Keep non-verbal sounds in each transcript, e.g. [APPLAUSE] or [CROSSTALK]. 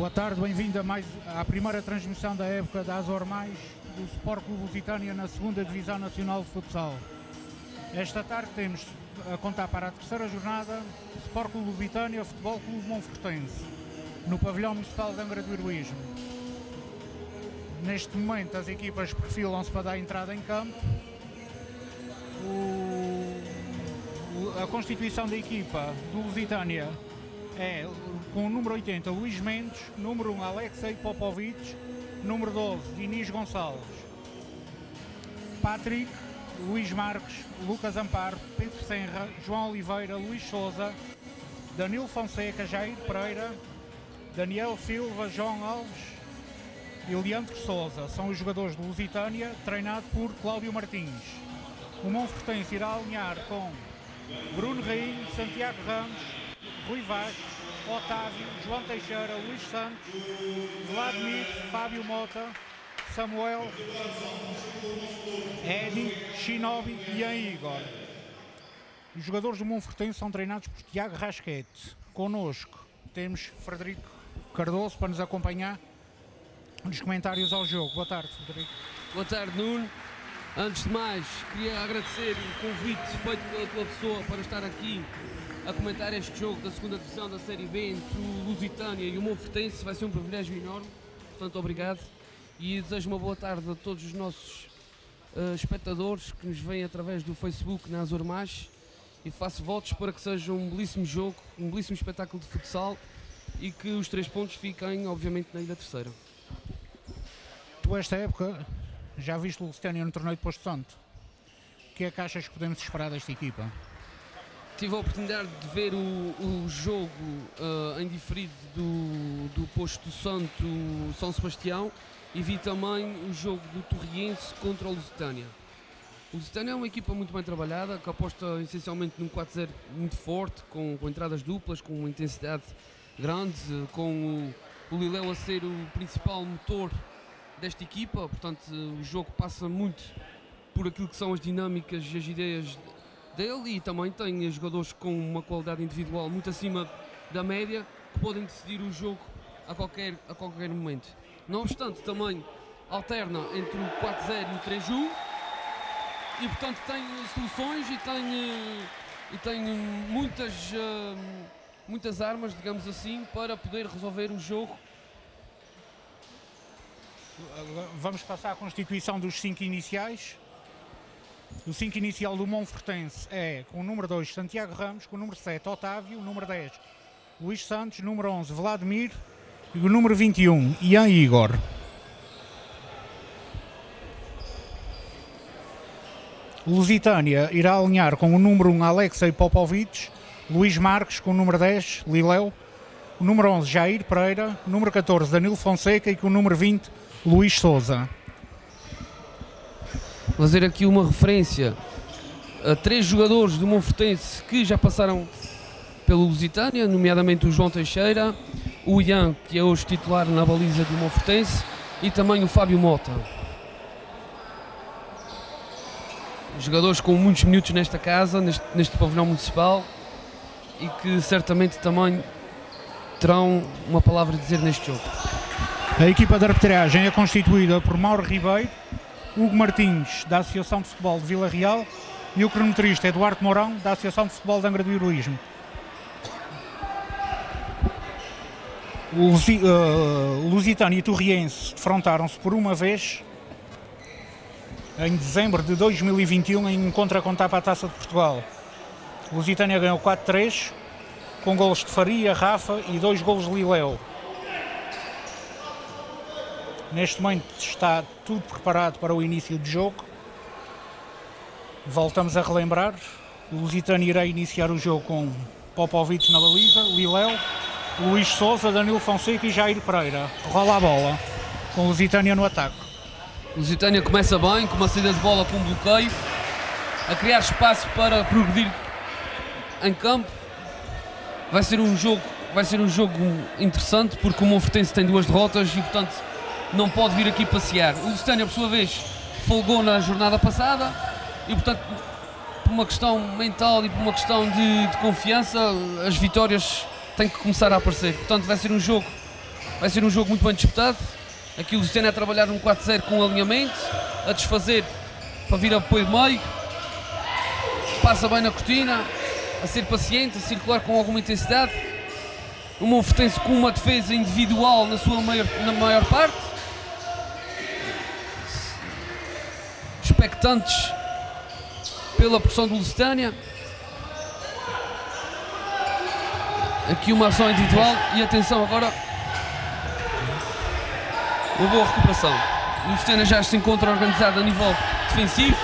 Boa tarde, bem-vindo a mais à primeira transmissão da época da Azor Mais do Sport Clube Lusitânia na segunda Divisão Nacional de Futsal. Esta tarde temos a contar para a terceira jornada Sport Clube Lusitânia Futebol Clube Monfortense no pavilhão municipal de Angra do Heroísmo. Neste momento as equipas perfilam-se para dar entrada em campo. O- a constituição da equipa do Lusitânia é com o número 80 Luís Mendes, número 1 Alexei Popovic, número 12 Diniz Gonçalves, Patrick, Luís Marques, Lucas Amparo, Pedro Senra, João Oliveira, Luís Souza, Danilo Fonseca, Jair Pereira, Daniel Silva, João Alves e Leandro Souza. São os jogadores do Lusitânia, treinado por Cláudio Martins. O Monfortense irá alinhar com Bruno Rainho, Santiago Ramos, Rui Vaz, Otávio, João Teixeira, Luís Santos, Vladimir, Fábio Mota, Samuel, Edi, Shinobi e Ian Igor. Os jogadores do Monfortense são treinados por Tiago Rasquete. Connosco temos Frederico Cardoso para nos acompanhar nos comentários ao jogo. Boa tarde, Frederico. Boa tarde, Nuno. Antes de mais, queria agradecer o convite feito pela tua pessoa para estar aqui a comentar este jogo da segunda divisão da Série B entre o Lusitânia e o Monfortense. Vai ser um privilégio enorme, portanto, obrigado. E desejo uma boa tarde a todos os nossos eh, espectadores que nos veem através do Facebook na Azor Mais e faço votos para que seja um belíssimo jogo, um belíssimo espetáculo de futsal e que os três pontos fiquem, obviamente, na Ilha Terceira. Tu, esta época, já viste o Lusitânia no torneio de Posto Santo. O que é que achas que podemos esperar desta equipa? Tive a oportunidade de ver o, o jogo ah, em diferido do, do posto Santo São Sebastião e vi também o jogo do Torriense contra o Lusitânia. O Lusitânia é uma equipa muito bem trabalhada, que aposta essencialmente num 4-0 muito forte, com, com entradas duplas, com uma intensidade grande, com o, o Liléu a ser o principal motor desta equipa, portanto o jogo passa muito por aquilo que são as dinâmicas e as ideias dele e também tem jogadores com uma qualidade individual muito acima da média que podem decidir o jogo a qualquer, a qualquer momento. Não obstante, também alterna entre o 4-0 e o 3-1 e portanto tem soluções e tem, eh, e tem muitas, eh, muitas armas, digamos assim, para poder resolver o jogo Vamos passar à constituição dos cinco iniciais. O 5 inicial do Monfortense é com o número 2 Santiago Ramos, com o número 7 Otávio, número 10 Luís Santos, número 11 Vladimir e o número 21 Ian Igor. O Lusitânia irá alinhar com o número 1 Alexei Popovic, Luís Marques com o número 10 Liléu, o número 11 Jair Pereira, o número 14 Danilo Fonseca e com o número 20 Luís Souza. Fazer aqui uma referência a três jogadores do Monfortense que já passaram pelo Lusitânia, nomeadamente o João Teixeira, o Ian, que é hoje titular na baliza do Monfortense, e também o Fábio Mota. Jogadores com muitos minutos nesta casa, neste, neste pavilhão municipal, e que certamente também terão uma palavra a dizer neste jogo. A equipa de arbitragem é constituída por Mauro Ribeiro, Hugo Martins, da Associação de Futebol de Vila Real, e o cronometrista Eduardo Mourão, da Associação de Futebol de Angra do Heroísmo. Lusi- o Lusitano e Torriense defrontaram-se por uma vez em dezembro de 2021 em encontro contra a Taça de Portugal. Lusitânia ganhou 4-3 com golos de Faria, Rafa e dois golos de Liléu. Neste momento está tudo preparado para o início do jogo. Voltamos a relembrar. O Lusitano irá iniciar o jogo com Popovic na baliza, Liléu, Luís Souza, Danilo Fonseca e Jair Pereira. Rola a bola, com o Lusitânia no ataque. Lusitânia começa bem, com uma saída de bola com um bloqueio, a criar espaço para progredir em campo. Vai ser um jogo, vai ser um jogo interessante porque o Monfortense tem duas derrotas e portanto não pode vir aqui passear. O Lusitânia por sua vez folgou na jornada passada e portanto por uma questão mental e por uma questão de, de confiança as vitórias têm que começar a aparecer. Portanto vai ser um jogo, vai ser um jogo muito bem disputado. Aqui o Lusitânia a trabalhar num 4-0 com alinhamento, a desfazer para vir apoio meio, passa bem na cortina, a ser paciente, a circular com alguma intensidade. O Monfortense com uma defesa individual na sua maior, na maior parte. Expectantes pela pressão do Lusitânia. Aqui uma ação individual e atenção agora. Uma boa recuperação. Lusitânia já se encontra organizado a nível defensivo.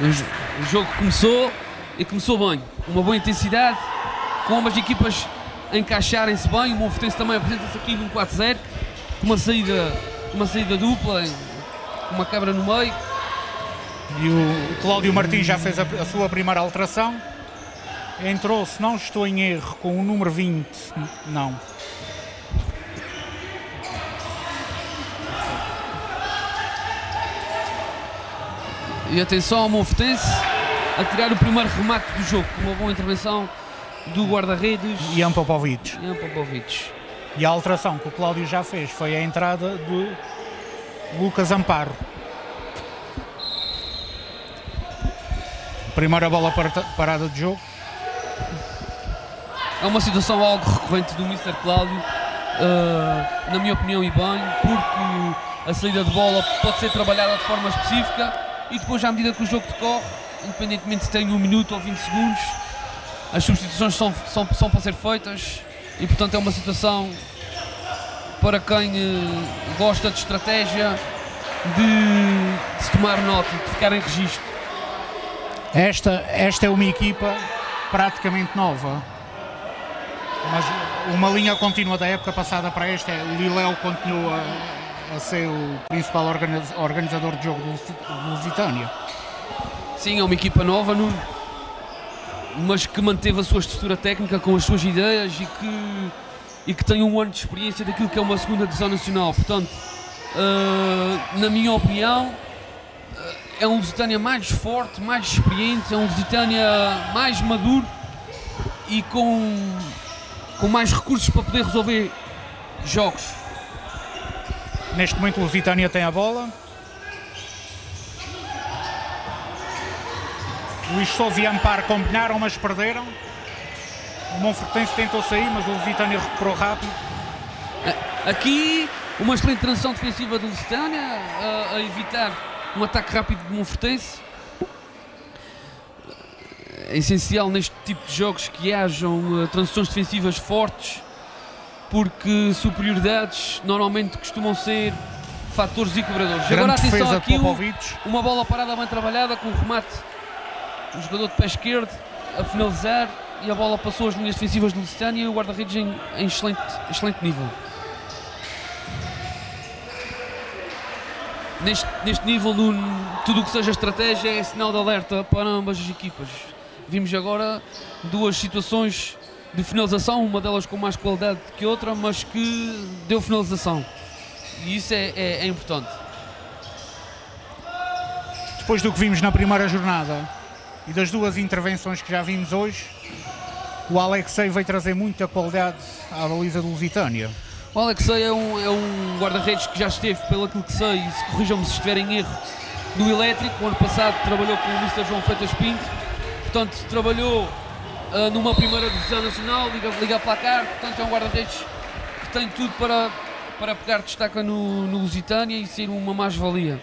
O jogo começou e começou bem, uma boa intensidade, com ambas equipas a encaixarem-se bem. O Monfortense também apresenta-se aqui num 4-0, com uma saída, uma saída dupla, com uma quebra no meio. E o Cláudio Martins já fez a, a sua primeira alteração. Entrou, se não estou em erro, com o número 20. Não. E atenção ao Monfortense a tirar o primeiro remate do jogo, com uma boa intervenção do guarda-redes Ian Popovic. Ian Popovic. E a alteração que o Cláudio já fez foi a entrada do Lucas Amparo. Primeira bola parada de jogo. É uma situação algo recorrente do Mr. Cláudio, eh, na minha opinião, e bem, porque a saída de bola pode ser trabalhada de forma específica e depois, à medida que o jogo decorre, independentemente se tem um minuto ou 20 segundos, as substituições são, são, são para ser feitas e, portanto, é uma situação para quem eh, gosta de estratégia de, de se tomar nota, de ficar em registro. Esta, esta é uma equipa praticamente nova. Mas uma linha contínua da época passada para esta, é o Liléu continua a ser o principal organiz- organizador de jogo do do Lusitânia. Sim, é uma equipa nova, Nuno, mas que manteve a sua estrutura técnica com as suas ideias e que, e que tem um ano de experiência daquilo que é uma segunda divisão nacional. Portanto, eh, na minha opinião, eh, é um Lusitânia mais forte, mais experiente, é um Lusitânia mais maduro e com, com mais recursos para poder resolver jogos. Neste momento o Lusitânia tem a bola. Luís Souza e Ampar combinaram, mas perderam. O Monfortense tentou sair, mas o Lusitânia recuperou rápido. Aqui, uma excelente transição defensiva do Lusitânia a, a evitar um ataque rápido de Monfortense. É essencial neste tipo de jogos que hajam eh, transições defensivas fortes, porque superioridades normalmente costumam ser fatores equilibradores. Agora atenção aqui, um- uma bola parada bem trabalhada com um remate um jogador de pé esquerdo a finalizar e a bola passou as linhas defensivas do Lusitânia e o guarda-redes em, em excelente, excelente nível. Neste, neste nível, no, tudo o que seja estratégia é sinal de alerta para ambas as equipas. Vimos agora duas situações de finalização, uma delas com mais qualidade que outra, mas que deu finalização. E isso é, é- é importante. Depois do que vimos na primeira jornada e das duas intervenções que já vimos hoje, o Alexei veio trazer muita qualidade à baliza do Lusitânia. O Alexei é um, é um guarda-redes que já esteve, pelo aquilo que sei, e se corrijam-me se estiver em erro, no Elétrico. O ano passado trabalhou com o Mr. João Freitas Pinto. Portanto, trabalhou ah, numa primeira divisão nacional, liga, liga a placar. Portanto, é um guarda-redes que tem tudo para, para pegar destaca no, no Lusitânia e ser uma mais-valia.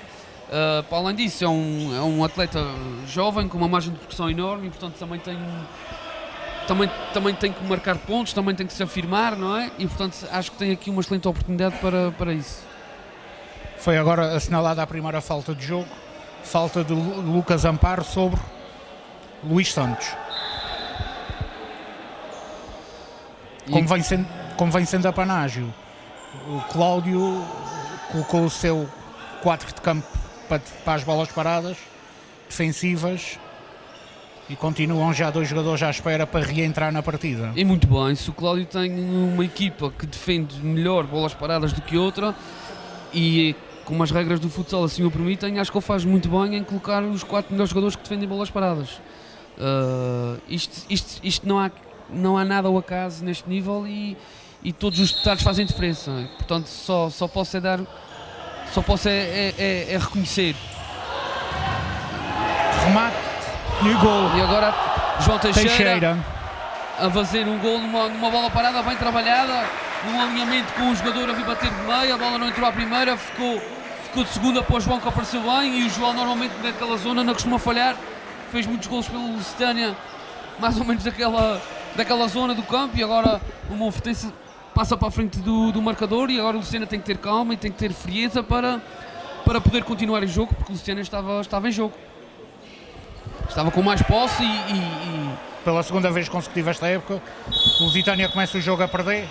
Ah, para além disso, é um, é um atleta jovem com uma margem de progressão enorme e, portanto, também tem também, também tem que marcar pontos, também tem que se afirmar, não é? E portanto acho que tem aqui uma excelente oportunidade para, para isso. Foi agora assinalada a primeira falta de jogo, falta de Lu- Lucas Amparo sobre Luís Santos. E Como vem sendo, como vem sendo a panágio, o Cláudio colocou o seu 4 de campo para, para as bolas paradas, defensivas, e continuam já dois jogadores à espera para reentrar na partida. E muito bem, se o Cláudio tem uma equipa que defende melhor bolas paradas do que outra e como as regras do futsal assim o permitem, acho que ele faz muito bem em colocar os quatro melhores jogadores que defendem bolas paradas. Ah, isto isto, isto não, há, não há nada ao acaso neste nível e, e todos os detalhes fazem diferença. Portanto, só, só posso é dar. Só posso é, é- é- é reconhecer. Remate e gol. E agora João Teixeira Teixeira. a fazer um gol numa, numa bola parada bem trabalhada, num alinhamento com o jogador a vir bater de meia, a bola não entrou à primeira, ficou, ficou de segunda para o João que apareceu bem e o João normalmente naquela zona não costuma falhar, fez muitos gols pelo Lusitânia, mais ou menos daquela, daquela zona do campo e agora o Monfortense passa para a frente do, do marcador e agora o Lusitânia tem que ter calma e tem que ter frieza para, para poder continuar o jogo, porque o Lusitânia estava, estava em jogo. Estava com mais posse e- e- e Pela segunda vez consecutiva esta época, o Lusitânia começa o jogo a perder.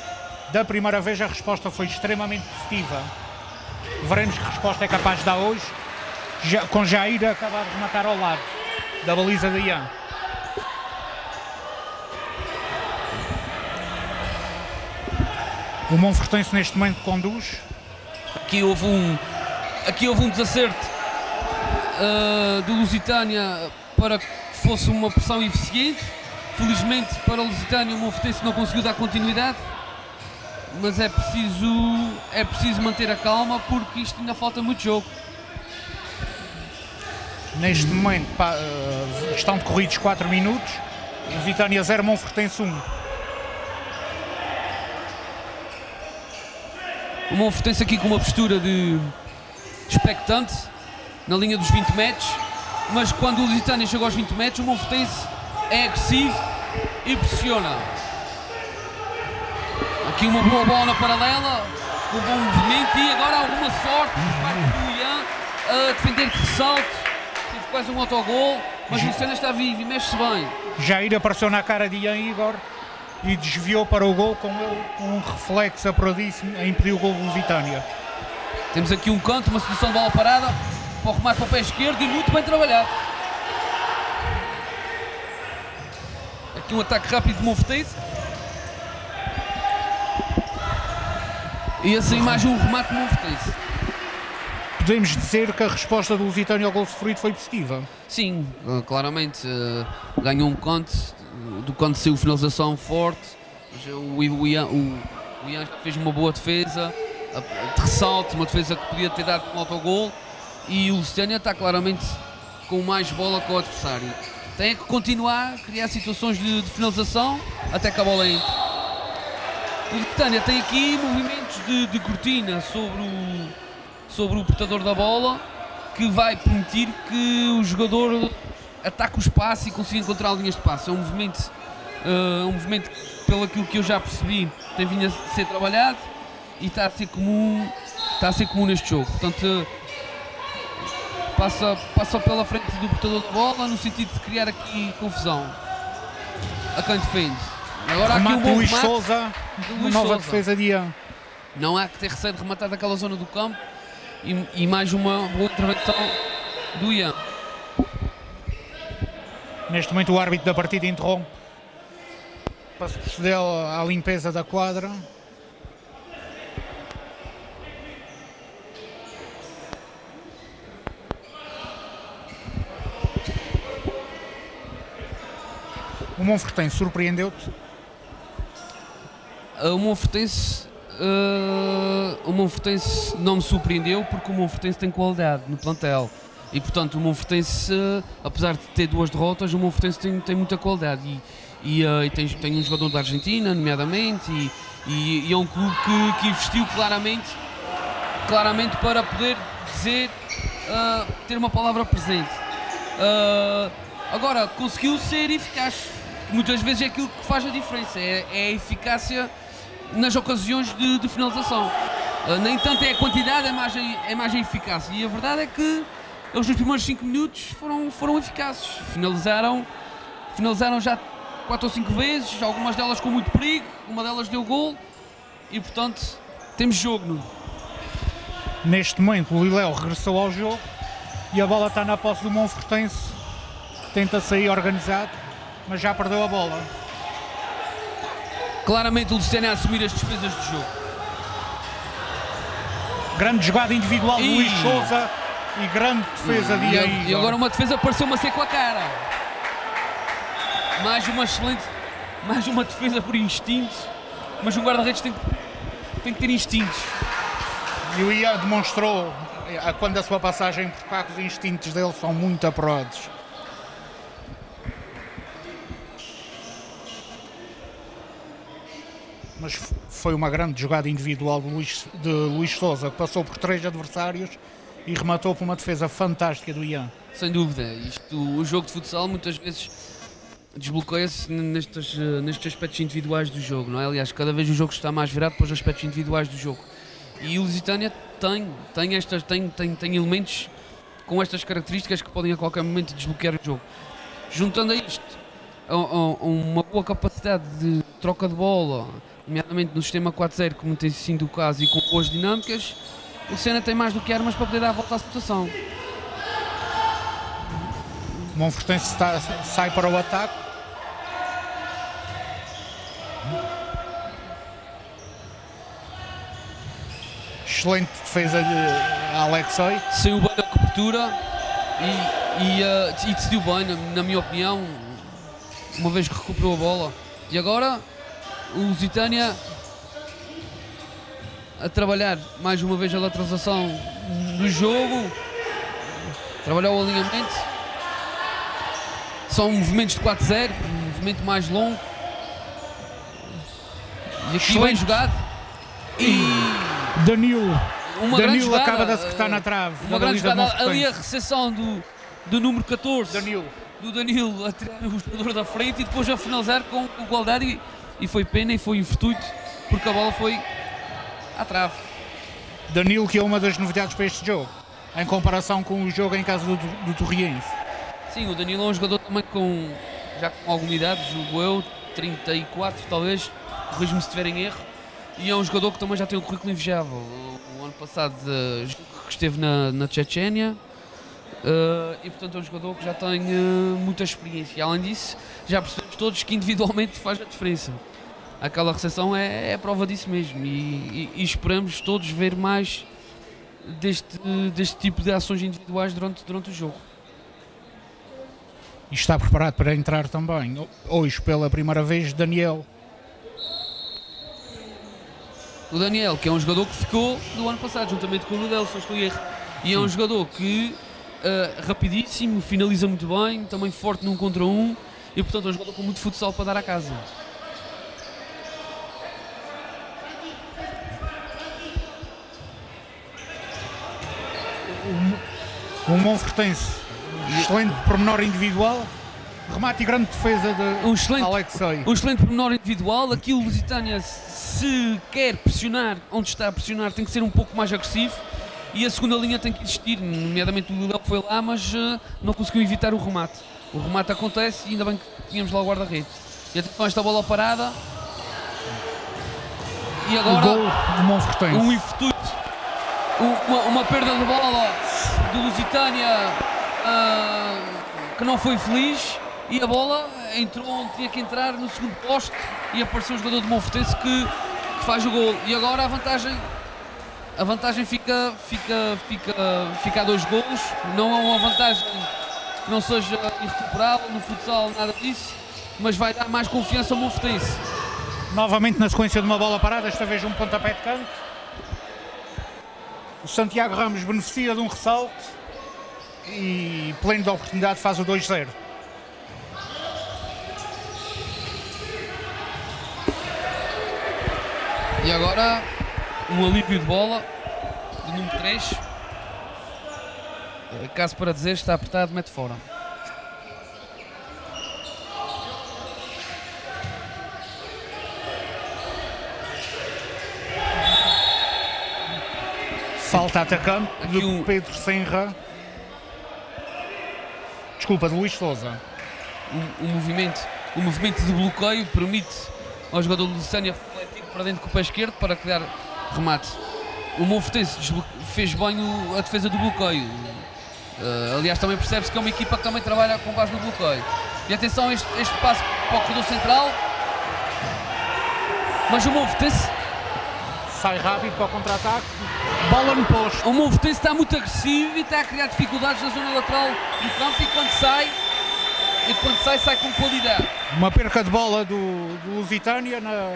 Da primeira vez a resposta foi extremamente positiva. Veremos que resposta é capaz de dar hoje, já, com Jair acabar de matar ao lado da baliza de Ian. O Monfortense neste momento conduz. aqui houve um aqui houve um desacerto ah, do Lusitânia para que fosse uma pressão eficiente felizmente para o Lusitânia o Monfortense não conseguiu dar continuidade mas é preciso é preciso manter a calma porque isto ainda falta muito jogo Neste momento pá, eh, estão decorridos 4 minutos. Lusitânia 0, Monfortense 1. O Monfortense aqui com uma postura de expectante na linha dos 20 metros mas quando o Lusitânia chega aos 20 metros o Monfortense é agressivo e pressiona. Aqui uma boa bola na paralela com um bom movimento e agora alguma sorte do Ian a defender de ressalto teve quase um autogol mas o Lusitânia está vivo e mexe-se bem. Jair apareceu na cara de Ian Igor e desviou para o gol com um reflexo apuradíssimo a impedir o gol do Lusitânia. temos aqui um canto, uma situação de bola parada para o remate para o pé esquerdo e muito bem trabalhado aqui um ataque rápido de Monfortense e assim mais um remate de Monfortense Podemos dizer que a resposta do Lusitânia ao gol sofrido foi positiva. Sim, eh, claramente eh, ganhou um canto, do canto saiu finalização forte, o, Ian, o, o Ian fez uma boa defesa, de ressalto, uma defesa que podia ter dado com autogol e o Lusitânia está claramente com mais bola que o adversário. Tem que continuar a criar situações de, de finalização até que a bola entre. O Lusitânia tem aqui movimentos de, de cortina sobre o, sobre o portador da bola que vai permitir que o jogador ataque o espaço e consiga encontrar linhas de passe. É um movimento, eh, um movimento que, pelo aquilo que eu já percebi, tem vindo a ser trabalhado e está a ser comum, está a ser comum neste jogo. Portanto, eh, passa, passa pela frente do portador da bola no sentido de criar aqui confusão a quem defende. Agora aqui um bom Luís remate. Souza, de Luís nova Sousa. defesa de Ian. Não há que ter receio de rematar daquela zona do campo e, e mais uma boa intervenção do Ian. Neste momento o árbitro da partida interrompe para se proceder à limpeza da quadra. O Monfortense surpreendeu-te? Uh, O Monfortense, uh, o Monfortense não me surpreendeu porque o Monfortense tem qualidade no plantel e portanto o Monfortense, apesar de ter duas derrotas, o Monfortense tem, tem muita qualidade e, e, uh, e tem, tem um jogador da Argentina, nomeadamente, e, e- e é um clube que, que investiu claramente, claramente para poder dizer, uh, ter uma palavra presente. Uh, agora, conseguiu ser eficaz. Muitas vezes é aquilo que faz a diferença, é, é a eficácia nas ocasiões de, de finalização. Nem tanto é a quantidade, é mais, a, é mais a eficácia. E a verdade é que eles nos primeiros 5 minutos foram, foram eficazes. Finalizaram, finalizaram já 4 ou 5 vezes, algumas delas com muito perigo, uma delas deu gol e portanto temos jogo. Nuno. Neste momento o Liléu regressou ao jogo e a bola está na posse do Monfortense. Tenta sair organizado, mas já perdeu a bola. Claramente o Luciano a assumir as despesas do jogo. Grande jogada individual Ih. Luís Souza e grande defesa de E, aí. e agora uma defesa pareceu-me a ser com a cara. Mais uma excelente, mais uma defesa por instinto, mas um guarda-redes tem, que- tem que ter instintos. E o Ian demonstrou eh, quando a sua passagem por cá os instintos dele são muito apurados. Mas foi uma grande jogada individual de Luís, de Luís Souza, que passou por três adversários e rematou por uma defesa fantástica do Ian. Sem dúvida, isto, o jogo de futsal muitas vezes desbloqueia-se nestes, eh, nestes aspectos individuais do jogo, não é? Aliás, cada vez o jogo está mais virado para os aspectos individuais do jogo. E o Lusitânia tem, tem, estas, tem, tem, tem elementos com estas características que podem a qualquer momento desbloquear o jogo. Juntando a isto a, a- a uma boa capacidade de troca de bola, nomeadamente no sistema 4-0, como tem sido o caso, e com boas dinâmicas, o Senna tem mais do que armas para poder dar a volta à situação. Monfortense está- sai para o ataque. Excelente defesa de Alexei. saiu bem da cobertura e, e, eh, e decidiu bem, na, na minha opinião, uma vez que recuperou a bola. E agora o Lusitânia a trabalhar mais uma vez a lateralização do jogo, trabalhar o alinhamento. São movimentos de 4-0, um movimento mais longo. E aqui bem Excelente. jogado. E Danilo. uma Danilo jogada, acaba de acertar na trave. uma grande jogada ali a recepção do, do número 14 Danilo. do Danilo a tirar o jogador da frente e depois a finalizar com o igualdade e, e foi pena e foi infortuito porque a bola foi à trave. Danilo que é uma das novidades para este jogo. Em comparação com o jogo em casa do, do Torriense. Sim, o Danilo é um jogador também com já com alguma idade, julgo eu, 34 talvez, corrijo-me se estiver em erro, e é um jogador que também já tem um currículo invejável. O, o ano passado eh, que esteve na, na Chechênia eh, e portanto é um jogador que já tem eh, muita experiência. Além disso, já percebemos todos que individualmente faz a diferença. Aquela recepção é, é prova disso mesmo e, e- e esperamos todos ver mais deste, deste tipo de ações individuais durante, durante o jogo. E está preparado para entrar também. Hoje, pela primeira vez, Daniel. O Daniel, que é um jogador que ficou do ano passado, juntamente com o Ludel, se estou erro. E é um jogador que ah, rapidíssimo, finaliza muito bem, também forte num contra um e portanto é um jogador com muito futsal para dar à casa. Um Monfortense. Excelente pormenor individual. Remate e grande defesa de Um excelente, Alexei. um excelente pormenor individual. Aqui o Lusitânia, se quer pressionar onde está a pressionar, tem que ser um pouco mais agressivo. E a segunda linha tem que existir, nomeadamente o que foi lá, mas ah, não conseguiu evitar o remate. O remate acontece e ainda bem que tínhamos lá o guarda-redes. E atenção a esta bola parada. E O agora gol do Monfortense. um um- uma, uma perda de bola do Lusitânia ah, que não foi feliz e a bola entrou onde tinha que entrar no segundo poste e apareceu o jogador do Monfortense que, que faz o gol. E agora a vantagem a vantagem fica, fica, fica, fica a dois golos, não é uma vantagem que não seja irrecuperável no futsal, nada disso, mas vai dar mais confiança ao Monfortense. Novamente na sequência de uma bola parada, esta vez um pontapé de canto. O Santiago Ramos beneficia de um ressalto e pleno de oportunidade faz o 2-0. E agora um alívio de bola do número 3. Caso para dizer, está apertado, mete fora. Falta atacante Aqui de um- Pedro Senra. Desculpa, de Luís Souza. o, o movimento, o movimento de bloqueio permite ao jogador Lucânia refletir para dentro com o pé esquerdo para criar remate. O Monfortense fez bem o- a defesa do bloqueio. Eh, aliás, também percebe-se que é uma equipa que também trabalha com base no bloqueio. E atenção, este, este passo para o corredor central. Mas o Monfortense, Sai rápido para o contra-ataque. Bola no posto. o Monfortense está muito agressivo e está a criar dificuldades na zona lateral do campo e quando sai, e quando sai, sai com qualidade. Uma perca de bola do, do Lusitânia na-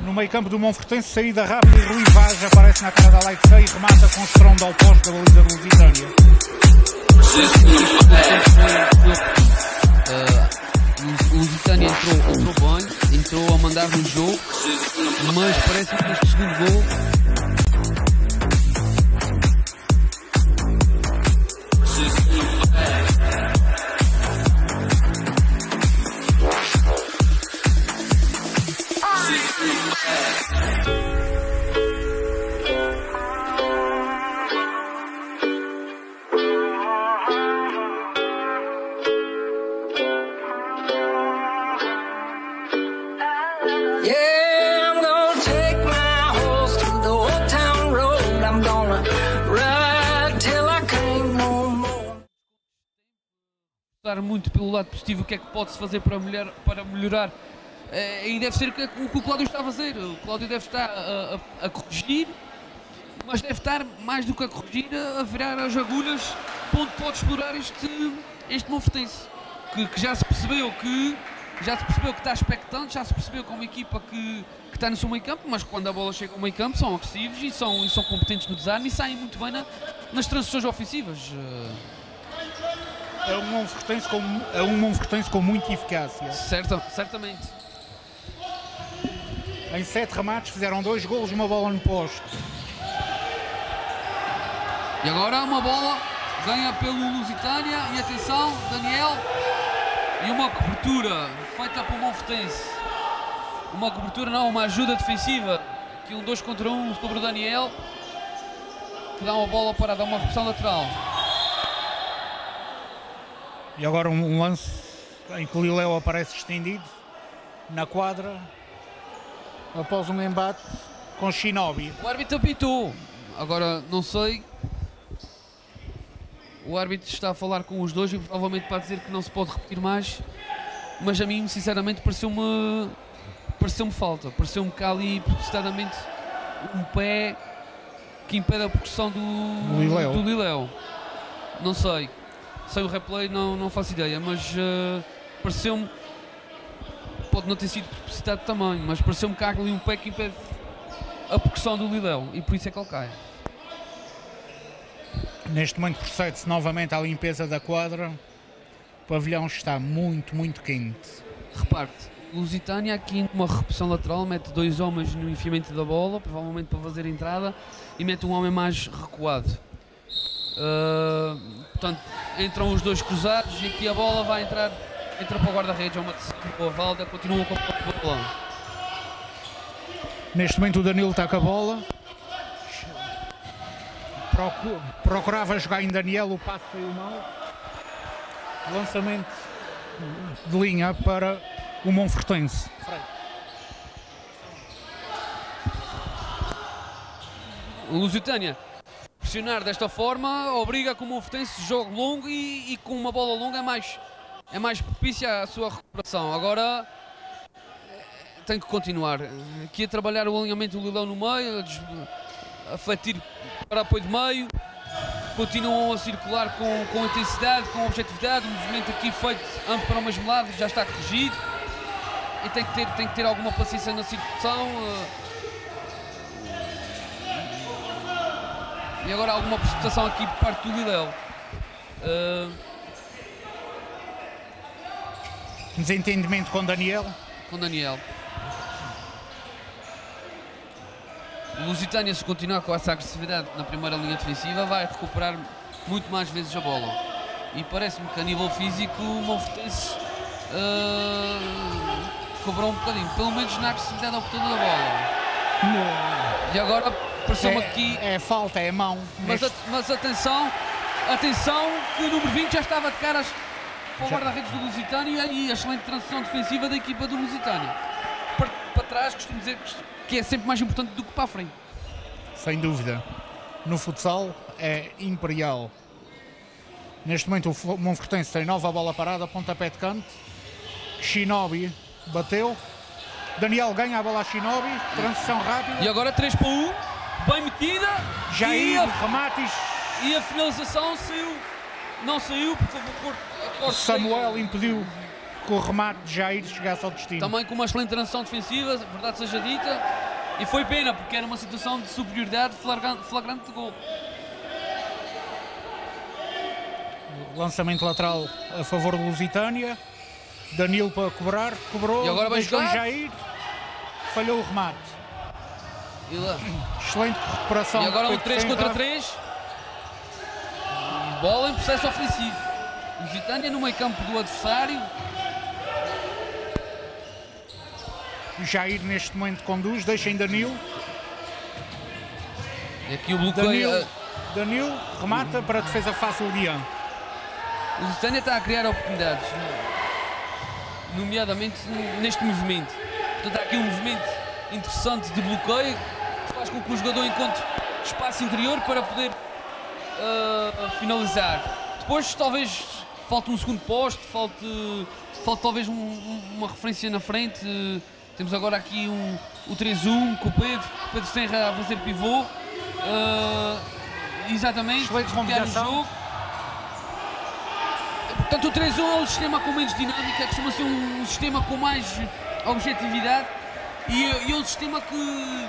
no meio campo do Monfortense. Saída rápida e Rui Vaz aparece na cara da Alexei e remata com estrondo ao posto da baliza do Lusitânia. Uh, o Lusitânia entrou, entrou bem, entrou a mandar no jogo, mas parece que neste segundo gol muito pelo lado positivo o que é que pode-se fazer para melhorar, para melhorar. Eh, e deve ser o que, o Cláudio está a fazer. O Cláudio deve estar a, a- a corrigir, mas deve estar mais do que a corrigir, a, virar as agulhas para onde pode explorar este, este Monfortense. Que, que já se percebeu que já se percebeu que está expectante, já se percebeu que é uma equipa que, que está no seu meio campo, mas quando a bola chega ao meio campo são agressivos e são, e são competentes no desarme e saem muito bem na- nas transições ofensivas. É um Monfortense com, é um com muita eficácia. certa, certamente. Em sete remates fizeram dois golos e uma bola no posto. E agora uma bola ganha pelo Lusitânia e atenção, Daniel. E uma cobertura feita pelo Monfortense. Uma cobertura não, uma ajuda defensiva. Aqui um 2 contra 1 um sobre o Daniel. Que dá uma bola para dar uma repressão lateral. E agora um, lance em que o Liléu aparece estendido na quadra após um embate com Shinobi. O árbitro apitou. Agora não sei. O árbitro está a falar com os dois e provavelmente para dizer que não se pode repetir mais. Mas a mim, sinceramente, pareceu-me. Pareceu-me falta. Pareceu-me que há ali, propositadamente, um pé que impede a progressão do, do Liléu. Não sei. Sem o replay, não, não faço ideia. Mas eh, pareceu-me. Pode não ter sido propositado também, mas pareceu-me que há ali um pé que impede a progressão do Liléu e por isso é que ele cai. Neste momento procede-se novamente à limpeza da quadra. O pavilhão está muito, muito quente. Reparte, Lusitânia aqui numa repressão lateral mete dois homens no enfiamento da bola, provavelmente para fazer a entrada, e mete um homem mais recuado. Ah, portanto, entram os dois cruzados e aqui a bola vai entrar, entra para o guarda-redes, é uma decisão boa Valda, continua com a bola. Neste momento o Danilo está com a bola. Procu- Procurava jogar em Daniel, o passo saiu mal. Lançamento de linha para o Monfortense. O Lusitânia pressionar desta forma obriga que o Monfortense jogue longo e, e com uma bola longa é mais, é mais propícia à sua recuperação. Agora eh, tem que continuar. Aqui a trabalhar o alinhamento do Lilão no meio, a, fletir para apoio de meio. Continuam a circular com, com intensidade, com objetividade. O movimento aqui feito ambos para o mesmo lado já está corrigido. E tem que ter, tem que ter alguma paciência na circulação. E agora alguma precipitação aqui por parte do Liléu. Uh, Desentendimento com Daniel. com Daniel. O Lusitânia, se continuar com essa agressividade na primeira linha defensiva, vai recuperar muito mais vezes a bola. E parece-me que a nível físico o Monfortense uh, cobrou um bocadinho, pelo menos na agressividade ao portador da bola. E agora pareceu-me aqui. É, é falta, é mão. Mas, neste- a- mas atenção, atenção que o número 20 já estava de caras para o guarda-redes do Lusitânia e a excelente transição defensiva da equipa do Lusitânia. Para, para trás, costumo dizer que- é sempre mais importante do que para a frente. Sem dúvida. No futsal é imperial. Neste momento o Monfortense tem nova bola parada, pontapé de canto. Shinobi bateu. Daniel ganha a bola a Shinobi, transição rápida. E agora 3 para 1, bem metida. e, Jair, a, remates. e a finalização saiu. Não saiu porque um corte. Samuel impediu que o remate de Jair chegasse ao destino. Também com uma excelente transição defensiva, verdade seja dita. E foi pena, porque era uma situação de superioridade flagrante, flagrante de gol. Lançamento lateral a favor do Lusitânia. Danilo para cobrar, cobrou. E agora vai jogar? Jair. Falhou o remate. Lá. Excelente recuperação. e agora um Pedro 3 Ferreira. contra 3. E bola em processo ofensivo. Lusitânia no meio campo do adversário. Jair neste momento conduz, deixa em Danilo. E aqui o bloqueio. Danilo, eh, Danilo remata para a defesa fácil de Ian. O Lusitânia está a criar oportunidades, nomeadamente neste movimento. Portanto, há aqui um movimento interessante de bloqueio que faz com que o jogador encontre espaço interior para poder ah, finalizar. Depois, talvez falte um segundo poste, falte, falte talvez um- um- uma referência na frente. Temos agora aqui um, o 3-1 com o Pedro, o Pedro Serra a fazer pivô. Ah, exatamente, bloquear o jogo. Portanto, o 3-1 é um sistema com menos dinâmica, costuma ser um, sistema com mais objetividade e, é- e é um sistema que,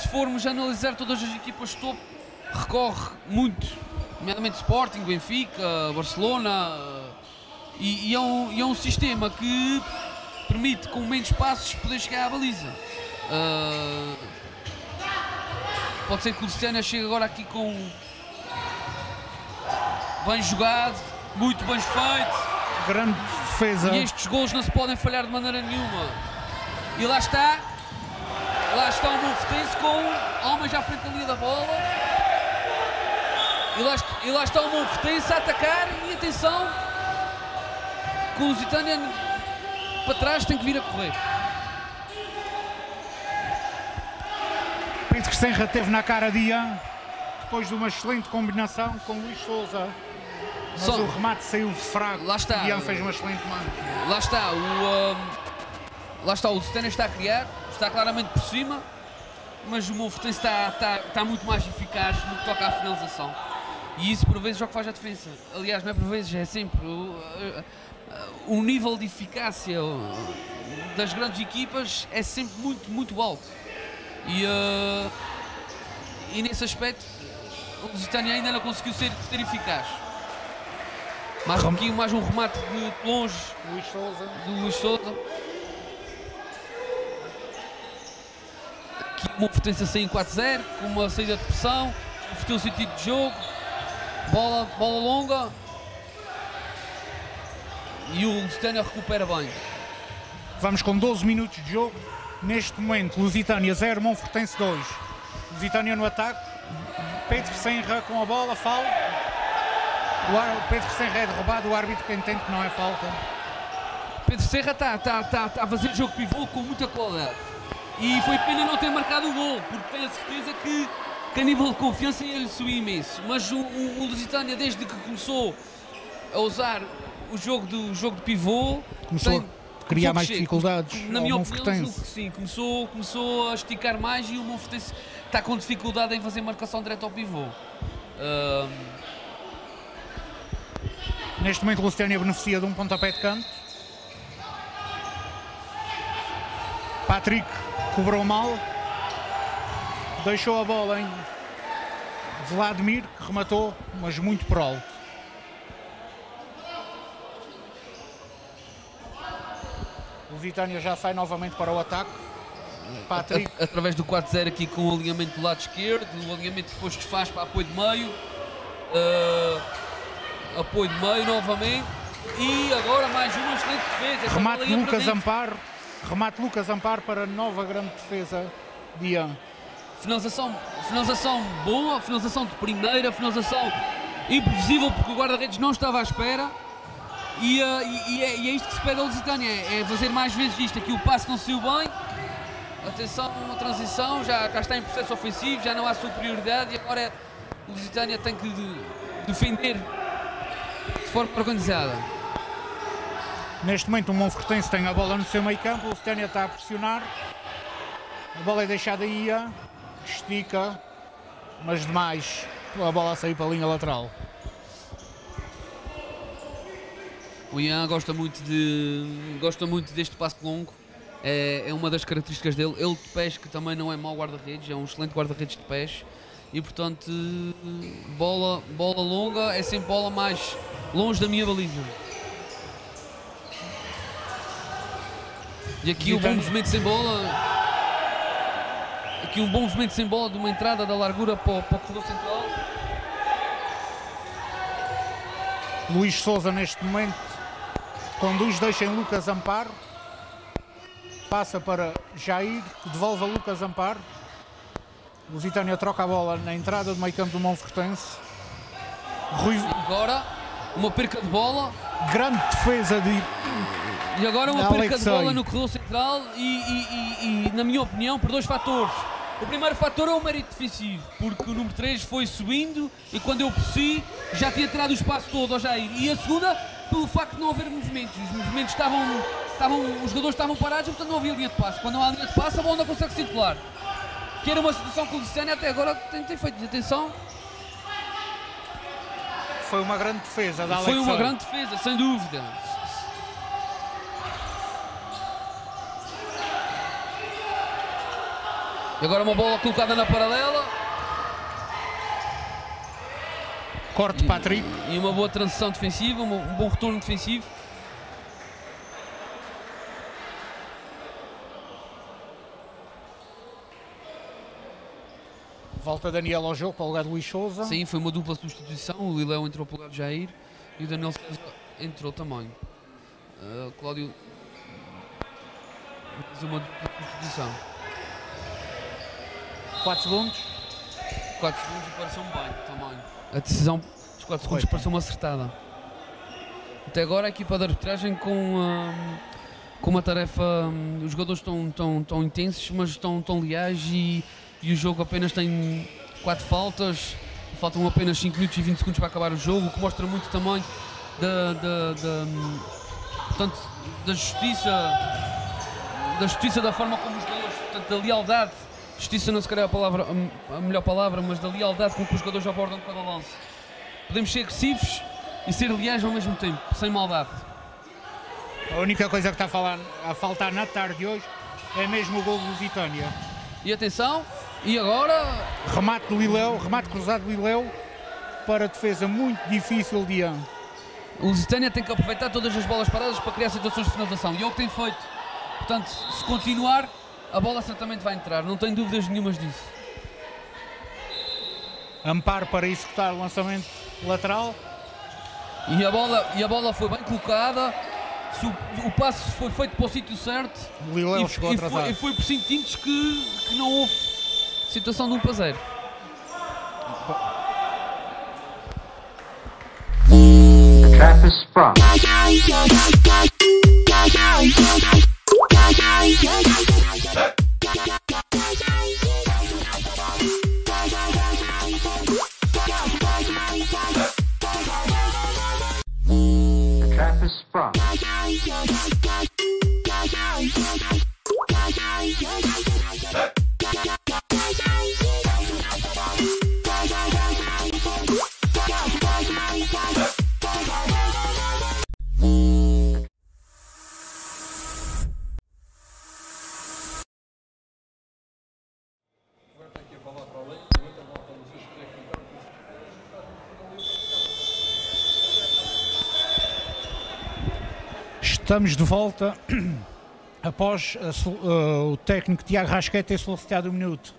se formos analisar todas as equipas de topo, recorre muito, nomeadamente Sporting, Benfica, Barcelona, e, e é um, e é um sistema que permite, com menos passos, poder chegar à baliza. Ah, pode ser que o Luciano chegue agora aqui com bem jogado, muito bem feito. Grande defesa. E estes gols não se podem falhar de maneira nenhuma. E lá está, lá está o Monfortense com homens à frente da linha da bola. E lá, e lá está o Monfortense a atacar e atenção, com o Lusitânia para trás tem que vir a correr. Pedro Serra teve na cara de Ian. Depois de uma excelente combinação com Luís Souza. Mas Só- o remate saiu fraco. Lá está. Ian fez uma excelente mão. Lá está, o, ahm, lá está, o Lusitânia está a criar, está claramente por cima, mas o Monfortense está, está, está muito mais eficaz no que toca à finalização. E isso por vezes é o que faz a diferença. Aliás, não é por vezes, é sempre. O, o nível de eficácia uh, das grandes equipas é sempre muito, muito alto. E, eh, e nesse aspecto, o Lusitânia ainda não conseguiu ser, ser eficaz. Mais um pouquinho, mais um remate de longe Luís Souza. do Luís Souza. Aqui uma potência sem 4-0, com uma saída de pressão, inverteu o sentido de jogo, bola, bola longa e o Lusitânia recupera bem. Vamos com 12 minutos de jogo. Neste momento, Lusitânia 0, Monfortense 2. Lusitânia no ataque. Pedro Senra com a bola, falta. O Pedro Senra é derrubado, o árbitro que entende que não é falta. Pedro Serra está tá, tá, tá a fazer jogo pivô com muita qualidade. E foi pena não ter marcado o gol, porque tenho a certeza que, que a nível de confiança ia lhe subir imenso. Mas o, o, o Lusitânia, desde que começou a usar o jogo do jogo de pivô, Começou tem- a criar mais dificuldades Na minha opinião, sim. Começou, começou a esticar mais e o Monfortense está com dificuldade em fazer marcação direta ao pivô. Neste momento, Lusitânia beneficia de um pontapé de canto. Patrick cobrou mal. Deixou a bola em Vladimir, que rematou, mas muito por alto. Lusitânia já sai novamente para o ataque. Patrick através do 4-0 aqui com o alinhamento do lado esquerdo, o alinhamento que depois desfaz para apoio de meio, ah, apoio de meio novamente e agora mais uma excelente defesa. Essa remate Lucas. Amparo. Remate Lucas Amparo para nova grande defesa de Ian. Finalização, finalização boa, finalização de primeira, finalização imprevisível porque o guarda-redes não estava à espera. E, eh, e- e é, e é isto que se pede ao Lusitânia, é, é fazer mais vezes isto. Aqui o passe não saiu bem. Atenção, a transição, já, já está em processo ofensivo, já não há superioridade e agora o Lusitânia tem que de- defender de forma organizada. Neste momento o Monfortense tem a bola no seu meio campo, o Lusitânia está a pressionar. A bola é deixada aí, estica, mas demais a bola a sair para a linha lateral. O Ian gosta muito, de, gosta muito deste passo longo, é, é uma das características dele. Ele de pés, que também não é mau guarda-redes, é um excelente guarda-redes de pés. E portanto, bola, bola longa é sempre bola mais longe da minha baliza. E aqui o bom Zidane. movimento sem bola. Aqui um bom movimento sem bola de uma entrada da largura para o, para o corredor central. Luís Souza neste momento conduz, deixa em Lucas Amparo. Passa para Jair, que devolve a Lucas Amparo. Lusitânia troca a bola na entrada do meio campo do Monfortense. Rui, Agora, uma perca de bola. grande defesa de E agora uma Alexei. perca de bola no corredor central e, e- e- e, na minha opinião, por dois fatores. O primeiro fator é o mérito defensivo, porque o número 3 foi subindo e quando eu possi já tinha tirado o espaço todo ao Jair. E a segunda, pelo facto de não haver movimentos. Os movimentos estavam, estavam os jogadores estavam parados portanto não havia linha de passe. Quando não há linha de passe, a bola não consegue circular. Que era uma situação que o Luciano até agora tem, tem feito. Atenção, foi uma grande defesa da foi uma grande defesa, sem dúvida. E agora uma bola colocada na paralela corte Patrick. e uma boa transição defensiva, um um bom retorno defensivo. Volta Daniel ao jogo para o lugar de Luís Souza. Sim, foi uma dupla substituição. O Liléu entrou para o lugar de Jair e o Daniel César entrou também. Uh, Cláudio fez uma dupla substituição. 4 segundos. 4 segundos e pareceu-me bem também. A decisão dos 4 segundos pareceu-me acertada. Até agora a equipa de arbitragem com, hum, com uma tarefa. hum, os jogadores estão, estão, estão intensos, mas estão, estão leais e, e o jogo apenas tem 4 faltas. Faltam apenas 5 minutos e 20 segundos para acabar o jogo, o que mostra muito também da, da, da, hum, portanto, da justiça da justiça da forma como os jogadores, portanto, da lealdade justiça não se calhar é a, palavra, a- melhor palavra, mas da lealdade com que os jogadores abordam cada lance. Podemos ser agressivos e ser leais ao mesmo tempo, sem maldade. A única coisa que está a, falar- a faltar na tarde de hoje é mesmo o gol do Lusitânia. E atenção, e agora Remate do Liléu, remate cruzado do Liléu para defesa muito difícil de Ian. o Lusitânia tem que aproveitar todas as bolas paradas para criar situações de finalização e é o que tem feito. Portanto, se continuar, a bola certamente vai entrar, não tenho dúvidas nenhumas disso. Amparo para executar o lançamento lateral. E a bola, e a bola foi bem colocada, se o, o passo foi feito para o sítio certo. O Liléu e, chegou e atrasado. foi, e foi por centímetros que, que não houve situação de 1 para 0. The trap is sprung. The trap is sprung. Estamos de volta [CLEARS THROAT] após a uh, o técnico Tiago Rasquete ter solicitado um minuto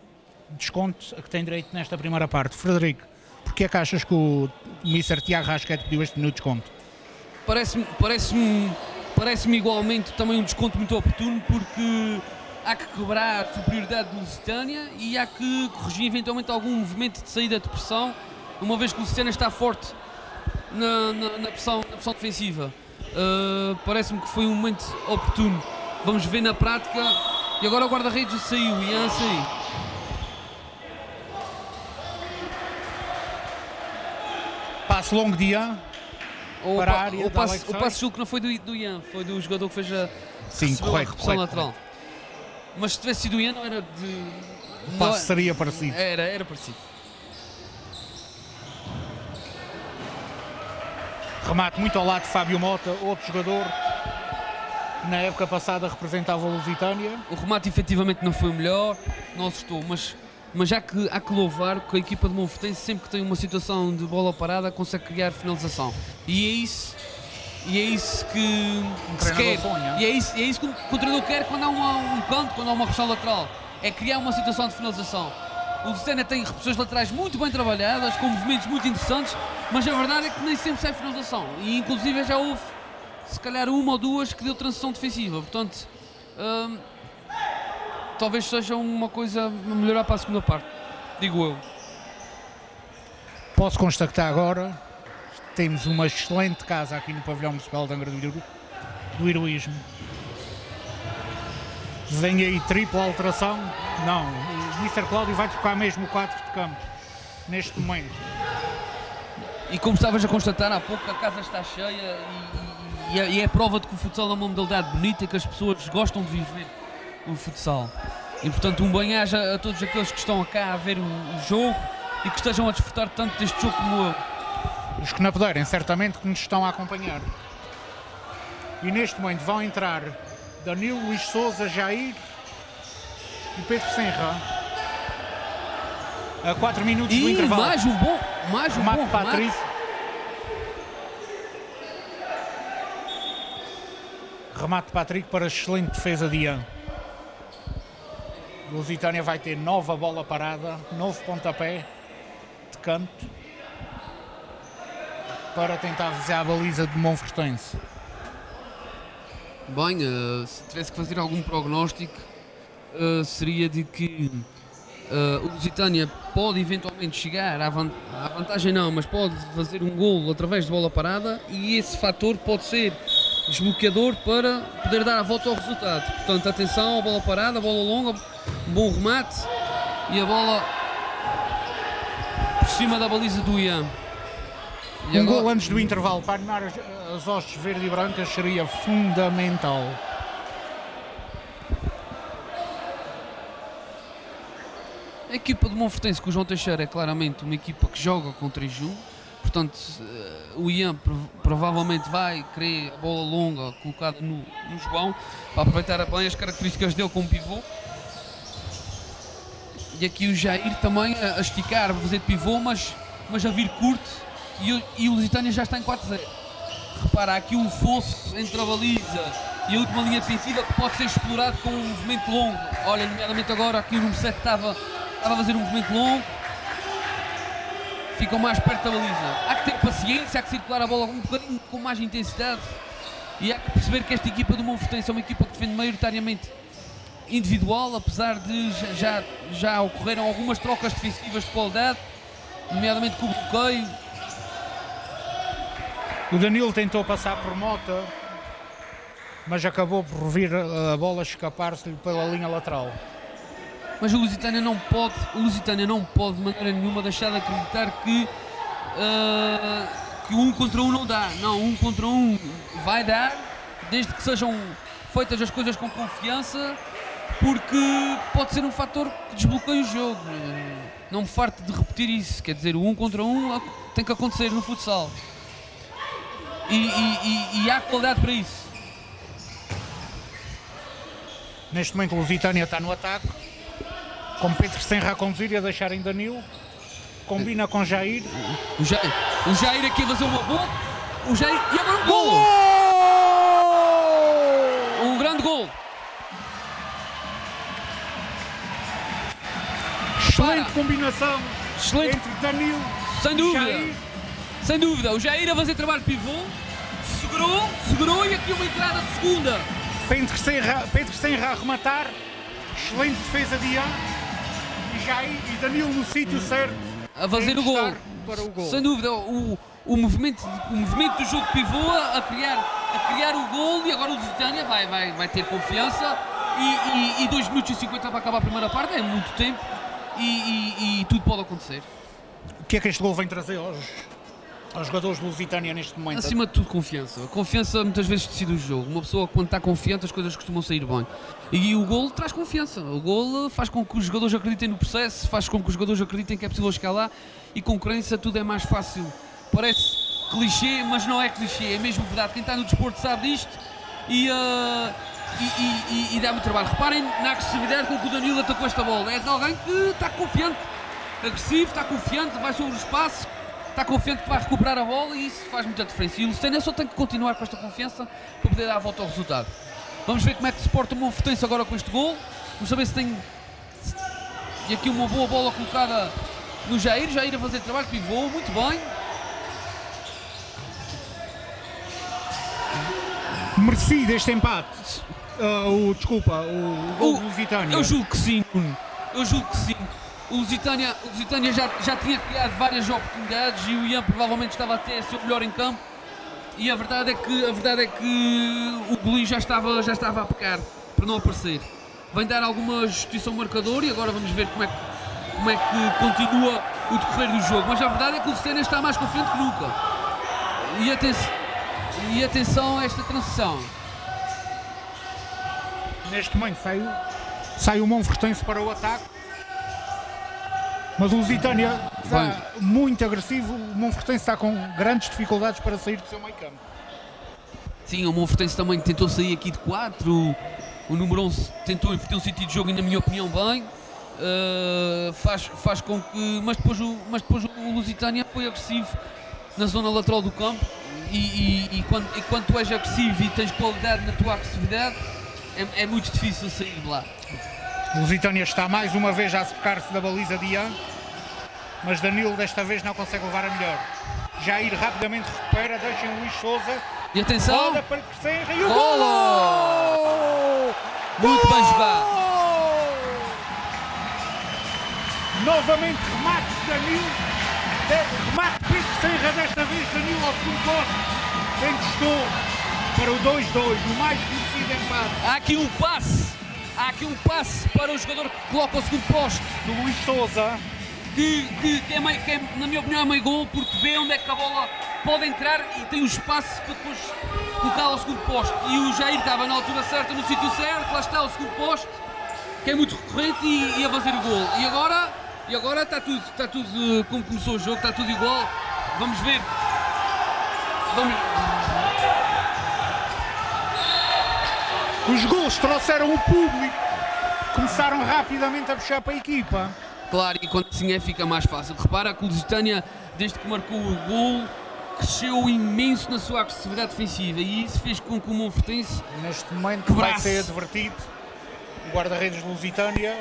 de desconto a que tem direito nesta primeira parte. Frederico, porquê é que achas que o Mr. Tiago Rasquete pediu este minuto de desconto? Parece-me parece parece igualmente também um desconto muito oportuno porque há que quebrar a superioridade do Lusitânia e há que corrigir eventualmente algum movimento de saída de pressão, uma vez que o Lusitânia está forte na, na- na pressão, na pressão defensiva. Uh, Parece-me que foi um momento oportuno. Vamos ver na prática. E agora o guarda-redes saiu, Ian saiu. Passo longo de Ian. O, Para a pa- área o Lakeside. o passe julgo que não foi do, do Ian, foi do jogador que fez a, Sim, a correto, correto. lateral. Mas se tivesse sido o Ian, não era de. O não- passo seria parecido. Era, era parecido. Remate muito ao lado de Fábio Mota, outro jogador que na época passada representava a Lusitânia. O remate efetivamente não foi o melhor, não assustou, mas, mas há, que, há que louvar que a equipa de Monfortense, sempre que tem uma situação de bola parada, consegue criar finalização. E é isso, e é isso que, que se quer. sonha. E é isso, e é isso que, o- treinador quer quando há uma- um canto, quando há uma pressão lateral. É criar uma situação de finalização. O Lucena tem repressões laterais muito bem trabalhadas, com movimentos muito interessantes, mas a verdade é que nem sempre sai finalização. E inclusive já houve, se calhar, uma ou duas que deu transição defensiva. Portanto, hum, talvez seja uma coisa a melhorar para a segunda parte, digo eu. Posso constatar agora, temos uma excelente casa aqui no pavilhão municipal de Angra do Heroísmo. Vem aí tripla alteração. Não, Mr. Cláudio vai trocar mesmo o 4 de campo, neste momento. E como estavas a constatar há pouco, a casa está cheia e, e- e é, e é prova de que o futsal é uma modalidade bonita e que as pessoas gostam de viver o futsal. E portanto, um bem-aja a todos aqueles que estão cá a ver o, o jogo e que estejam a desfrutar tanto deste jogo como eu. Os que não puderem, certamente que nos estão a acompanhar. E neste momento vão entrar Danilo, Luís Souza, Jair e Pedro Senra. A 4 minutos do E intervalo. mais um bom, mais um Remate bom de remate. Patrício. Remate de Patrick para excelente defesa de Ian. Lusitânia vai ter nova bola parada, novo pontapé de canto para tentar fazer a baliza de Monfortense. Bem, eh, se tivesse que fazer algum prognóstico, eh, seria de que eh, o Lusitânia pode eventualmente chegar à, van- à vantagem, não, mas pode fazer um golo através de bola parada e esse fator pode ser desbloqueador para poder dar a volta ao resultado. Portanto, atenção à bola parada, a bola longa, um bom remate e a bola por cima da baliza do Ian. E Um agora- gol antes do intervalo para animar as, as hostes verde e brancas seria fundamental. A equipa de Monfortense com o João Teixeira é claramente uma equipa que joga com 3-1. Portanto, eh, o Ian prov- provavelmente vai querer a bola longa colocada no, no João para aproveitar bem as características dele como pivô. E aqui o Jair também a, a esticar, a fazer de pivô, mas, mas a vir curto. E, o- e o Lusitânia já está em 4-0. Repara, há aqui um fosso entre a baliza e a última linha defensiva que pode ser explorado com um movimento longo. Olha, nomeadamente agora aqui o número 7 estava, estava a fazer um movimento longo. Ficam mais perto da baliza. Há que ter paciência, há que circular a bola um bocadinho com mais intensidade. E há que perceber que esta equipa do Monfortense é uma equipa que defende maioritariamente individual, apesar de já, já, ocorreram algumas trocas defensivas de qualidade, nomeadamente com o bloqueio, O Danilo tentou passar por Mota, mas acabou por vir a bola escapar-se-lhe pela linha lateral. Mas o Lusitânia não pode, o Lusitânia não pode de maneira nenhuma deixar de acreditar que, ah, que um contra um não dá. Não, um contra um vai dar, desde que sejam feitas as coisas com confiança, porque pode ser um fator que desbloqueie o jogo. Não me farto de repetir isso, quer dizer, o um contra um tem que acontecer no futsal. E, e- e- e há qualidade para isso. Neste momento o Lusitânia está no ataque, com Pedro Senra a conduzir e a deixar em Danilo. Combina com Jair. O Jair, o Jair aqui a fazer uma boa. O Jair. E agora um golo! Um grande gol. Excelente Para. combinação Excelente, entre Danilo sem e dúvida. Jair. Sem dúvida. O Jair a fazer trabalho de pivô. Segurou, segurou e aqui uma entrada de segunda. Pedro Senra, Pedro Senra a rematar. Excelente defesa de Ian. Jair e Danilo no sítio certo. a fazer o gol. Para o gol. Sem dúvida, o, o, movimento, o movimento do jogo pivô a criar, a criar o gol e agora o Lusitânia vai, vai, vai ter confiança e, e, e 2 minutos e 50 para acabar a primeira parte, é muito tempo e, e- e tudo pode acontecer. O que é que este gol vem trazer aos, aos jogadores do Lusitânia neste momento? Acima de tudo, confiança. Confiança muitas vezes decide o jogo. Uma pessoa, quando está confiante, as coisas costumam sair bem. E o gol traz confiança. O gol faz com que os jogadores acreditem no processo, faz com que os jogadores acreditem que é possível chegar lá. E com crença, tudo é mais fácil. Parece clichê, mas não é clichê. É mesmo verdade. Quem está no desporto sabe disto. E, ah, e, e- e- dá muito trabalho. Reparem na agressividade com que o Danilo atacou esta bola. É de alguém que está confiante, agressivo, está confiante, vai sobre o espaço, está confiante que vai recuperar a bola e isso faz muita diferença. E o Lucena só tem que continuar com esta confiança para poder dar a volta ao resultado. Vamos ver como é que se porta o Monfortense agora com este gol. Vamos saber se tem. E aqui uma boa bola colocada no Jair. Jair a fazer trabalho, pivô, muito bem. Merecido este empate. Ah, o, desculpa, o, o gol O- do Lusitânia. Eu julgo que sim. Eu julgo que sim. O Lusitânia, o Lusitânia já, já tinha criado várias oportunidades e o Ian provavelmente estava até a ser o melhor em campo. E a verdade é que, a verdade é que o golinho já estava, já estava a pecar para não aparecer. Vem dar alguma justiça ao marcador e agora vamos ver como é que, como é que continua o decorrer do jogo. Mas a verdade é que o Lusitânia está mais confiante que nunca. E atenção, e atenção a esta transição. Neste momento sai, o- sai o Monfortense para o ataque. Mas o Lusitânia está muito agressivo. O Monfortense está com grandes dificuldades para sair do seu meio campo. Sim, o Monfortense também tentou sair aqui de 4. O número 11 tentou inverter o sentido de jogo e, na minha opinião, bem. Uh, faz, faz com que. Mas depois, o, mas depois o Lusitânia foi agressivo na zona lateral do campo. E, e, e quando, e quando tu és agressivo e tens qualidade na tua agressividade, é, é muito difícil sair de lá. Lusitânia está mais uma vez a secar-se da baliza de Ian. Mas Danilo desta vez não consegue levar a melhor. Jair rapidamente recupera, deixa em Luís Souza. E atenção! Roda para Crescenra e o Golo! golo! Muito bem jogado! Novamente remate de Danilo. De- remate de Serra, desta vez Danilo ao segundo posto. Encostou para o 2-2, o mais conhecido empate Há aqui um passe! Há aqui um passe para o jogador que coloca o segundo posto. do Luís Souza. que, que, que é meio, que é, na minha opinião é meio gol porque vê onde é que a bola pode entrar e tem o espaço para depois colocar ao segundo posto. E o Jair estava na altura certa, no sítio certo, lá está o segundo posto, que é muito recorrente e, e a fazer o gol. E agora, e agora está tudo, está tudo eh, como começou o jogo, está tudo igual. Vamos ver. Vamos, Os gols trouxeram o público. Começaram rapidamente a puxar para a equipa. Claro, e quando assim é fica mais fácil. Repara que o Lusitânia, desde que marcou o gol, cresceu imenso na sua agressividade defensiva e isso fez com que o Monfortense Neste momento Que vai ser advertido o guarda-redes de Lusitânia.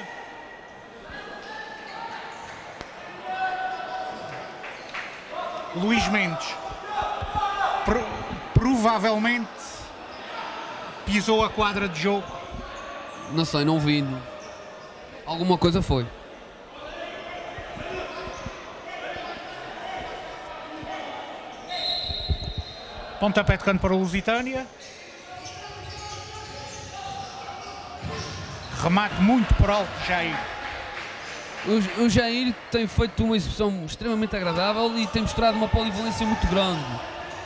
Luís Mendes pro- provavelmente pisou a quadra de jogo. Não sei, não vi. Alguma coisa foi. Pontapé de canto para o Lusitânia. Remate muito por alto de Jair. O, o Jair tem feito uma exibição extremamente agradável e tem mostrado uma polivalência muito grande.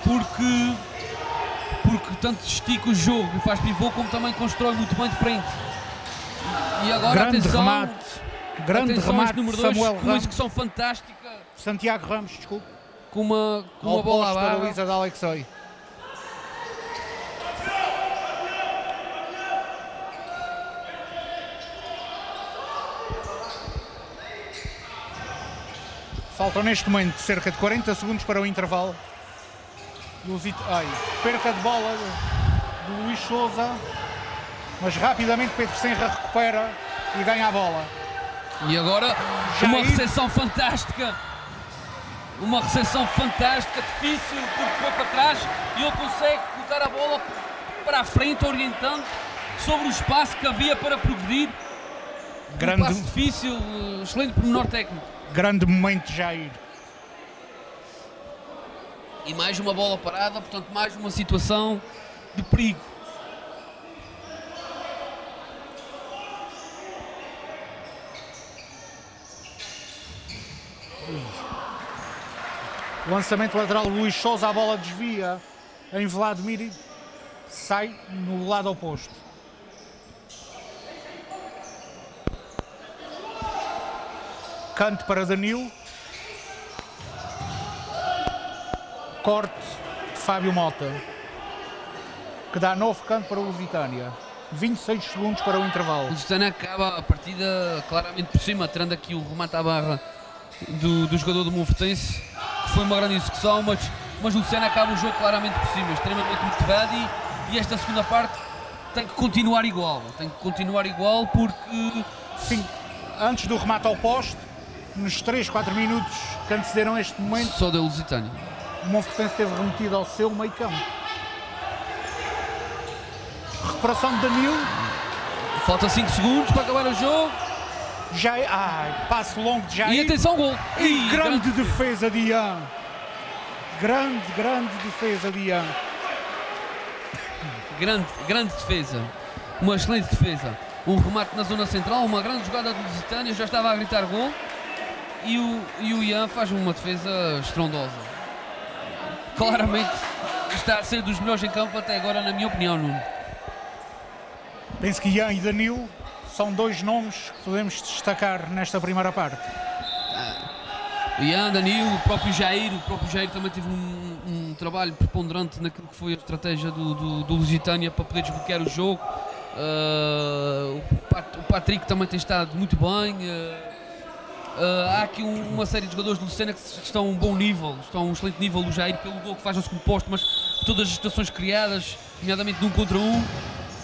Porque, porque tanto estica o jogo e faz pivô, como também constrói muito bem de frente. E agora Grande atenção, remate. Grande atenção remate número de 2, Samuel com uma execução fantástica, Santiago Ramos, desculpe. com uma, com uma Ao bola à barra. baliza de Alexei. Faltam neste momento cerca de 40 segundos para o intervalo. Lusit... Ai, perca de bola do Luís Souza. Mas rapidamente Pedro Senra recupera e ganha a bola. E agora Jair. uma recepção fantástica. Uma recepção fantástica, difícil, porque foi para trás e ele consegue colocar a bola para a frente, orientando sobre o espaço que havia para progredir. Grande- Um passe difícil, excelente pormenor técnico. Grande momento Jair. E mais uma bola parada, portanto, mais uma situação de perigo. Lançamento lateral, Luís Souza, a bola desvia em Vladimir sai no lado oposto. Canto para Danilo. Corte de Fábio Mota. Que dá novo canto para o Lusitânia. 26 segundos para o intervalo. O Lusitânia acaba a partida claramente por cima, tirando aqui o remate à barra do, do jogador do Monfortense, que foi uma grande execução, mas, mas o Lusitânia acaba o jogo claramente por cima, extremamente motivado e, e esta segunda parte tem que continuar igual, tem que continuar igual porque Sim, antes do remate ao poste, nos 3, 4 minutos que antecederam este momento, só deu Lusitânia. O Monfortense esteve remetido ao seu meio campo. Recuperação de Danilo, Falta 5 segundos para acabar o jogo Jair, ai, passo longo de e Jair. atenção, gol! Ih, grande defesa de Ian. Grande, grande defesa de Ian. grande, grande defesa, uma excelente defesa. Um remate na zona central, uma grande jogada do Lusitânia, já estava a gritar gol e o, e o Ian faz uma defesa estrondosa. Claramente está a ser dos melhores em campo até agora, na minha opinião, Nuno. Penso que Ian e Danilo são dois nomes que podemos destacar nesta primeira parte. O Ian, Danilo, o próprio Jair, o próprio Jair também teve um, um trabalho preponderante naquilo que foi a estratégia do, do, do Lusitânia para poder desbloquear o jogo. Ah, o, Pat- o Patrick também tem estado muito bem. ah, ah, há aqui um- uma série de jogadores do Lusitânia que estão a um bom nível, estão a um excelente nível. O Jair pelo gol que faz no segundo posto, mas todas as situações criadas, nomeadamente de um contra um.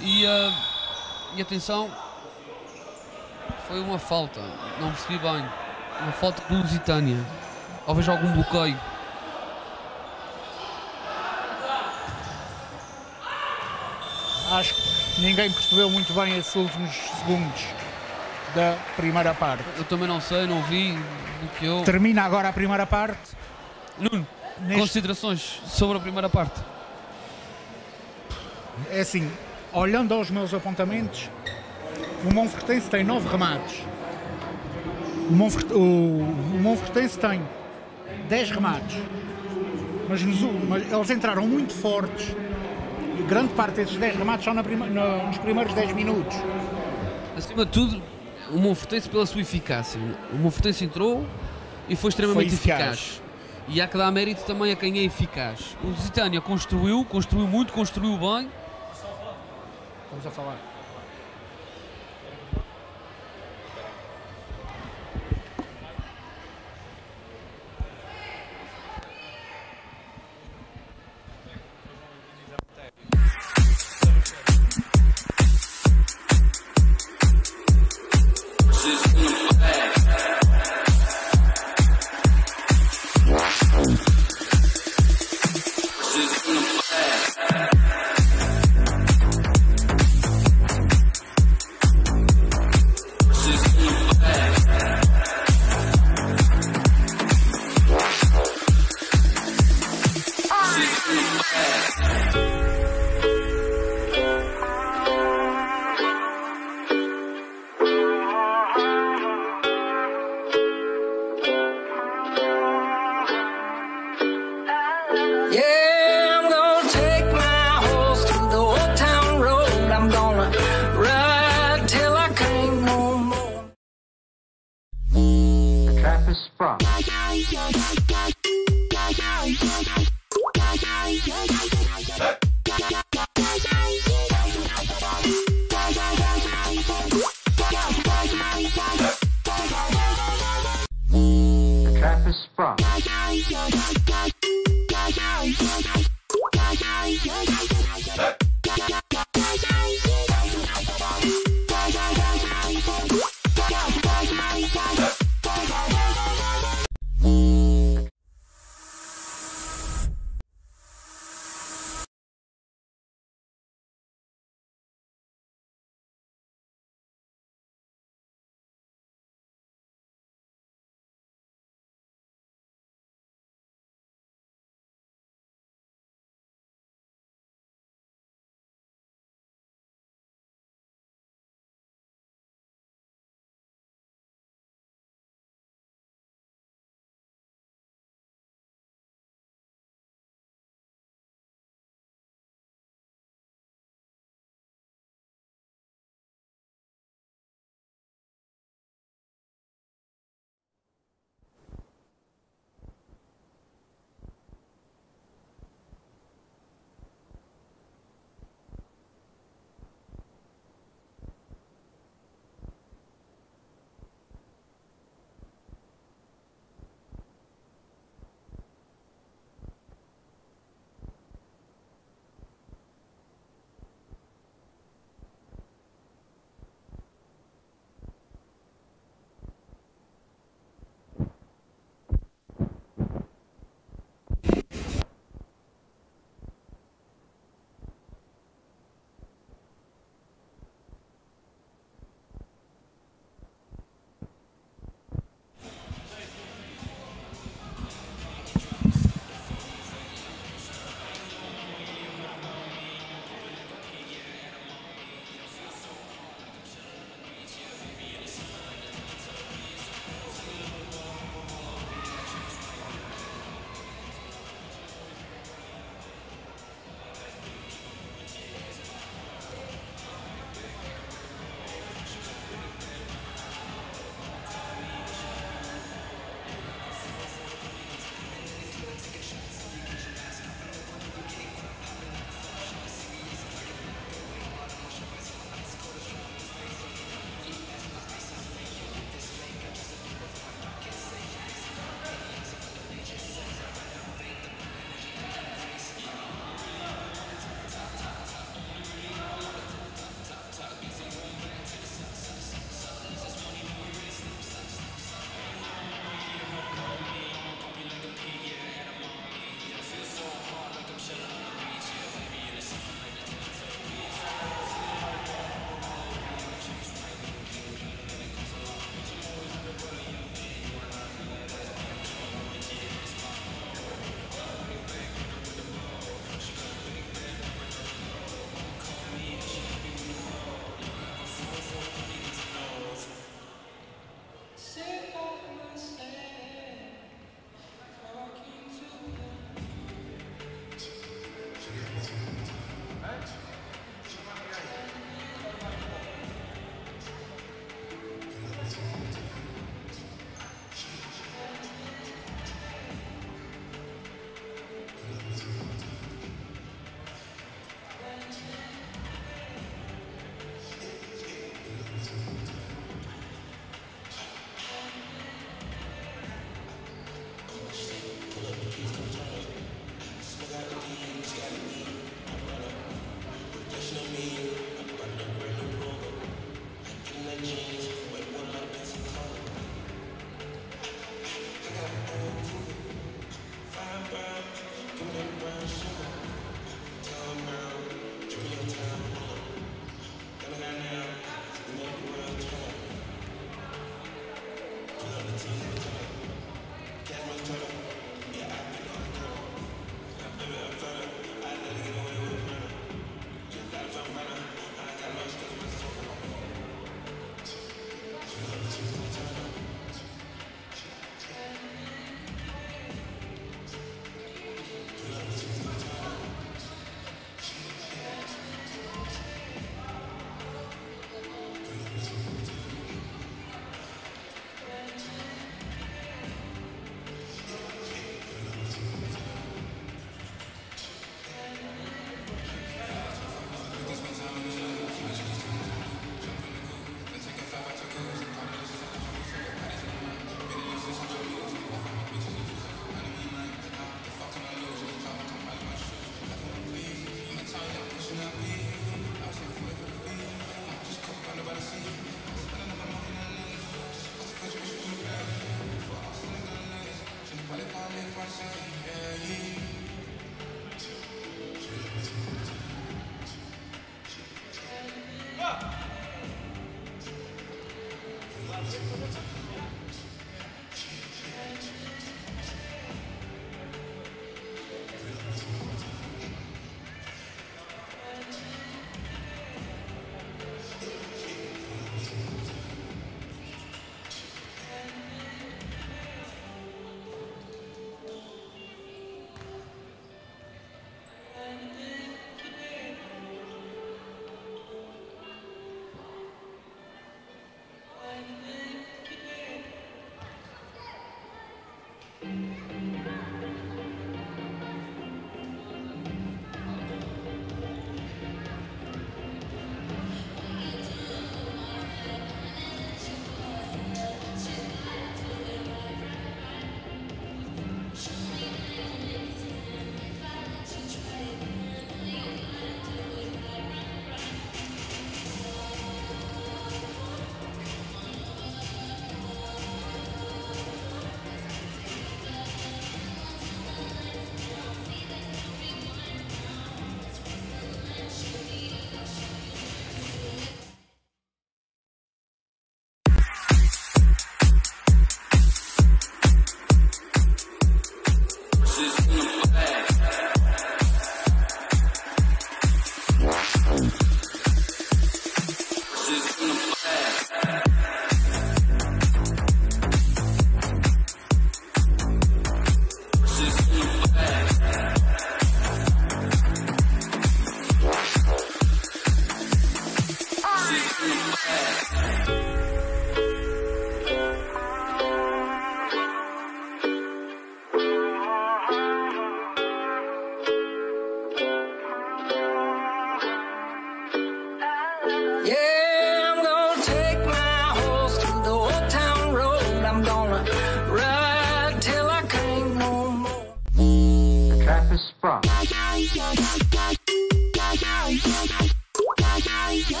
E, ah, e atenção, foi uma falta, não percebi bem. Uma falta do Lusitânia. Vejo algum bloqueio. Acho que ninguém percebeu muito bem esses últimos segundos da primeira parte. Eu também não sei, não vi, bloqueou. Termina agora a primeira parte. Nuno, Neste- considerações sobre a primeira parte. É assim, olhando aos meus apontamentos, o Monfortense tem nove remates. O, Monfort, o, o Monfortense tem 10 remates. Mas, nos mas eles entraram muito fortes. Grande parte desses 10 remates são na prima- nos primeiros 10 minutos. Acima de tudo, o Monfortense pela sua eficácia. O Monfortense entrou e foi extremamente Foi eficaz. eficaz. E há que dar mérito também a quem é eficaz. O Lusitânia construiu, construiu muito, construiu bem. Estamos a falar.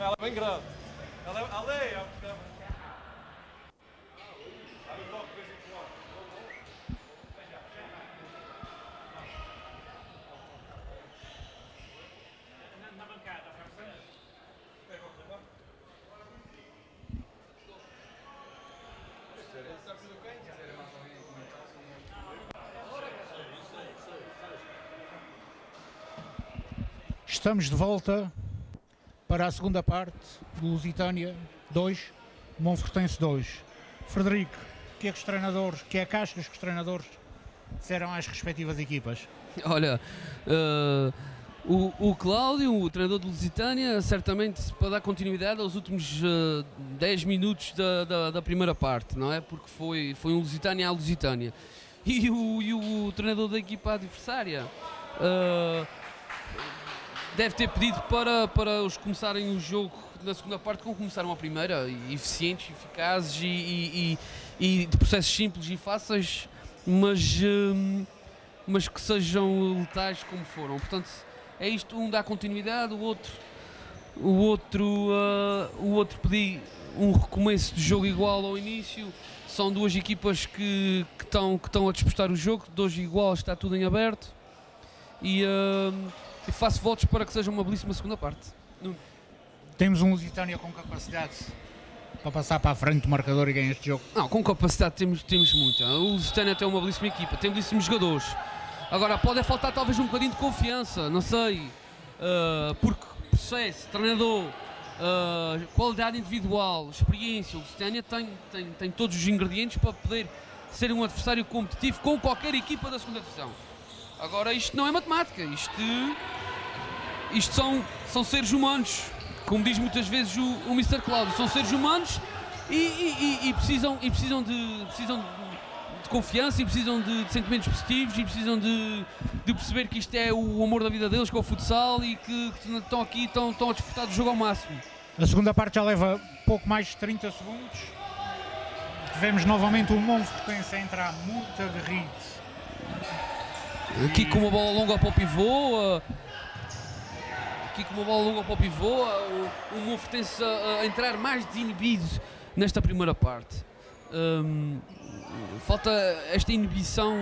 Ela é bem grande. Ela é. Ali, é. Estamos de volta para a segunda parte do Lusitânia 2, Monfortense 2. Frederico, que é que os treinadores, que é achas que os treinadores disseram às respectivas equipas? Olha, eh, o, o Cláudio, o treinador de Lusitânia, certamente para dar continuidade aos últimos eh, 10 minutos da, da, da primeira parte, não é? Porque foi, foi um Lusitânia à Lusitânia. E o, e o treinador da equipa adversária eh, deve ter pedido para, para os começarem o jogo na segunda parte como começaram a primeira, eficientes, eficazes e, e, e- e de processos simples e fáceis, mas, hum, mas que sejam letais como foram. Portanto, é isto, um dá continuidade, o outro, o outro, ah, o outro pedir um recomeço de jogo igual ao início. São duas equipas que, que, estão, que estão a disputar o jogo, dois iguais, está tudo em aberto. E, hum, e faço votos para que seja uma belíssima segunda parte. Temos um Lusitânia com capacidade para passar para a frente do marcador e ganhar este jogo. Não, com capacidade temos, temos muita. O Lusitânia tem uma belíssima equipa, tem belíssimos jogadores. Agora, pode faltar talvez um bocadinho de confiança, não sei. ah, porque processo, treinador, ah, qualidade individual, experiência, o Lusitânia tem, tem, tem todos os ingredientes para poder ser um adversário competitivo com qualquer equipa da segunda divisão. Agora, isto não é matemática, isto, isto são, são seres humanos, como diz muitas vezes o, o Mr. Cláudio, são seres humanos e, e- e- precisam, e precisam, de, precisam de, confiança e precisam de, de sentimentos positivos e precisam de, de perceber que isto é o amor da vida deles, que é o futsal e que, que estão aqui estão, estão a desfrutar do jogo ao máximo. A segunda parte já leva pouco mais de 30 segundos. Tivemos novamente o Monfortense a entrar muito aguerrido. Aqui com uma bola longa para o pivô. com uma bola longa para o pivô. O, o Monfortense a, a entrar mais desinibido nesta primeira parte. Hum, falta esta inibição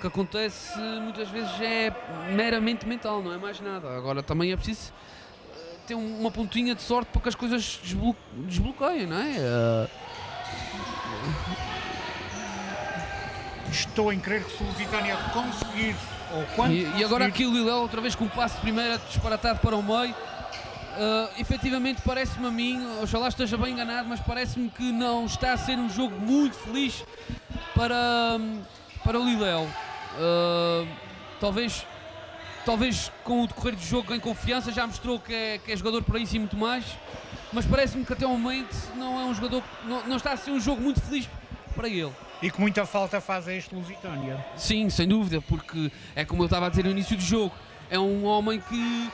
que acontece muitas vezes é meramente mental, não é mais nada. Agora também é preciso uh, ter um- uma pontinha de sorte para que as coisas desblo desbloqueiem, não é? Uh, Estou em crer que se o Lusitânia conseguir, ou quando E, e agora conseguir, aqui o Liléu outra vez com o passo de primeira disparatado para o meio. Ah, efetivamente parece-me a mim, oxalá esteja bem enganado, mas parece-me que não está a ser um jogo muito feliz para, para o Liléu. Ah, talvez, talvez com o decorrer do jogo em confiança já mostrou que é, que é jogador para isso e muito mais, mas parece-me que até o momento não é um jogador, não, não está a ser um jogo muito feliz para ele. E que muita falta faz a este Lusitânia. Sim, sem dúvida, porque é como eu estava a dizer no início do jogo, é um homem que,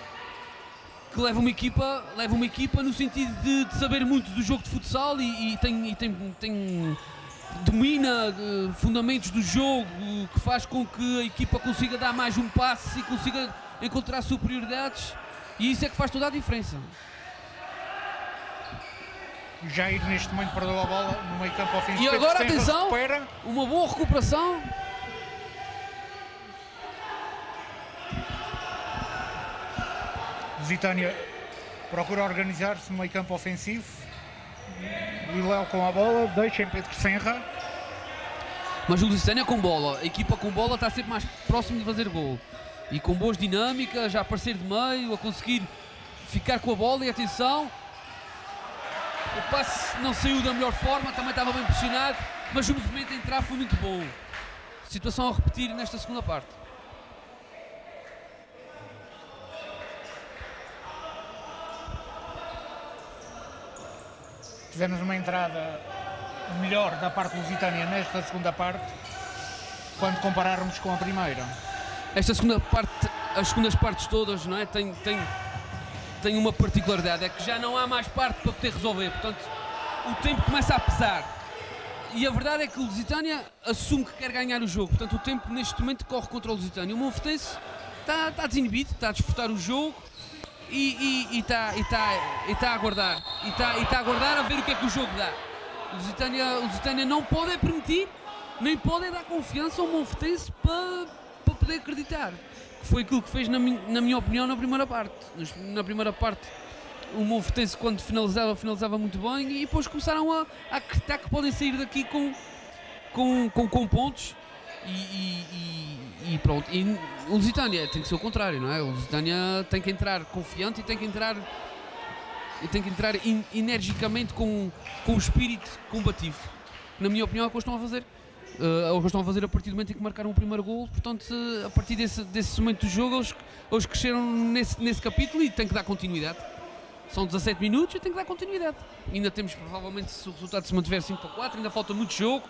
que leva uma equipa, leva uma equipa no sentido de, de saber muito do jogo de futsal e, e tem, e tem, tem- domina eh, fundamentos do jogo que faz com que a equipa consiga dar mais um passe e consiga encontrar superioridades e isso é que faz toda a diferença. Jair neste momento perdeu a bola no meio campo ofensivo. E agora, atenção! recupera. Uma boa recuperação. Lusitânia procura organizar-se no meio campo ofensivo. Liléu com a bola, deixa em Pedro Senra. Mas o Lusitânia com bola, a equipa com bola está sempre mais próximo de fazer gol. E com boas dinâmicas, já a aparecer de meio, a conseguir ficar com a bola e atenção. O passe não saiu da melhor forma, também estava bem posicionado, mas o movimento a entrar foi muito bom. Situação a repetir nesta segunda parte. Tivemos uma entrada melhor da parte lusitânia nesta segunda parte, quando compararmos com a primeira. Esta segunda parte, as segundas partes todas, não é? Tem, tem, tem uma particularidade, é que já não há mais parte para poder resolver, portanto o tempo começa a pesar. E a verdade é que o Lusitânia assume que quer ganhar o jogo, portanto o tempo neste momento corre contra o Lusitânia. O Monfortense está, está desinibido, está a desfrutar o jogo e está e tá, e tá a aguardar. E está e tá a aguardar a ver o que é que o jogo dá. O Lusitânia, o Lusitânia não pode permitir, nem pode dar confiança ao Monfortense para, para poder acreditar. Foi aquilo que fez, na, mi- na minha opinião, na primeira parte. Na primeira parte, o Monfortense, quando finalizava, finalizava muito bem e depois começaram a, a acreditar que podem sair daqui com, com, com, com pontos. E- e- e pronto. E o Lusitânia tem que ser o contrário, não é? O Lusitânia tem que entrar confiante e tem que entrar e tem que entrar in- energicamente com, com o espírito combativo. Na minha opinião, é o que eles estão a fazer. Uh, que eles estão a fazer a partir do momento em que marcaram o primeiro gol. Portanto, uh, a partir desse, desse momento do jogo, eles, eles cresceram nesse, nesse capítulo e tem que dar continuidade. São 17 minutos e tem que dar continuidade. Ainda temos, provavelmente, se o resultado se mantiver 5 para 4, ainda falta muito jogo.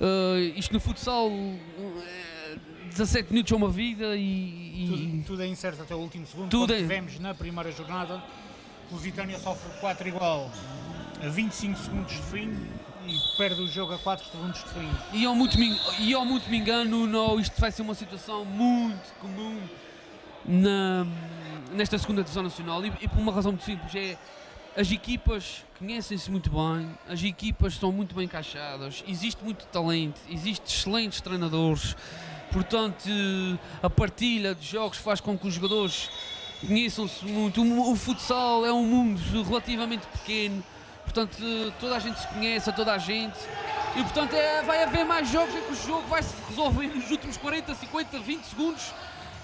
Uh, isto no futsal, uh, é 17 minutos é uma vida e. e- Tudo, tudo é incerto até o último segundo. Tudo é- tivemos na primeira jornada, o Lusitânia sofre 4 igual a 25 segundos de fim e perde o jogo a 4 segundos de fim. E ao muito me, e ao muito me engano, não, isto vai ser uma situação muito comum na, nesta segunda divisão nacional e, e por uma razão muito simples, é as equipas conhecem-se muito bem, as equipas estão muito bem encaixadas, existe muito talento, existe excelentes treinadores, portanto a partilha de jogos faz com que os jogadores conheçam-se muito. O, o futsal é um mundo relativamente pequeno, portanto toda a gente se conhece, a toda a gente. E portanto é- vai haver mais jogos em que o jogo vai se resolver [LAUGHS] nos últimos 40, 50, 20 segundos.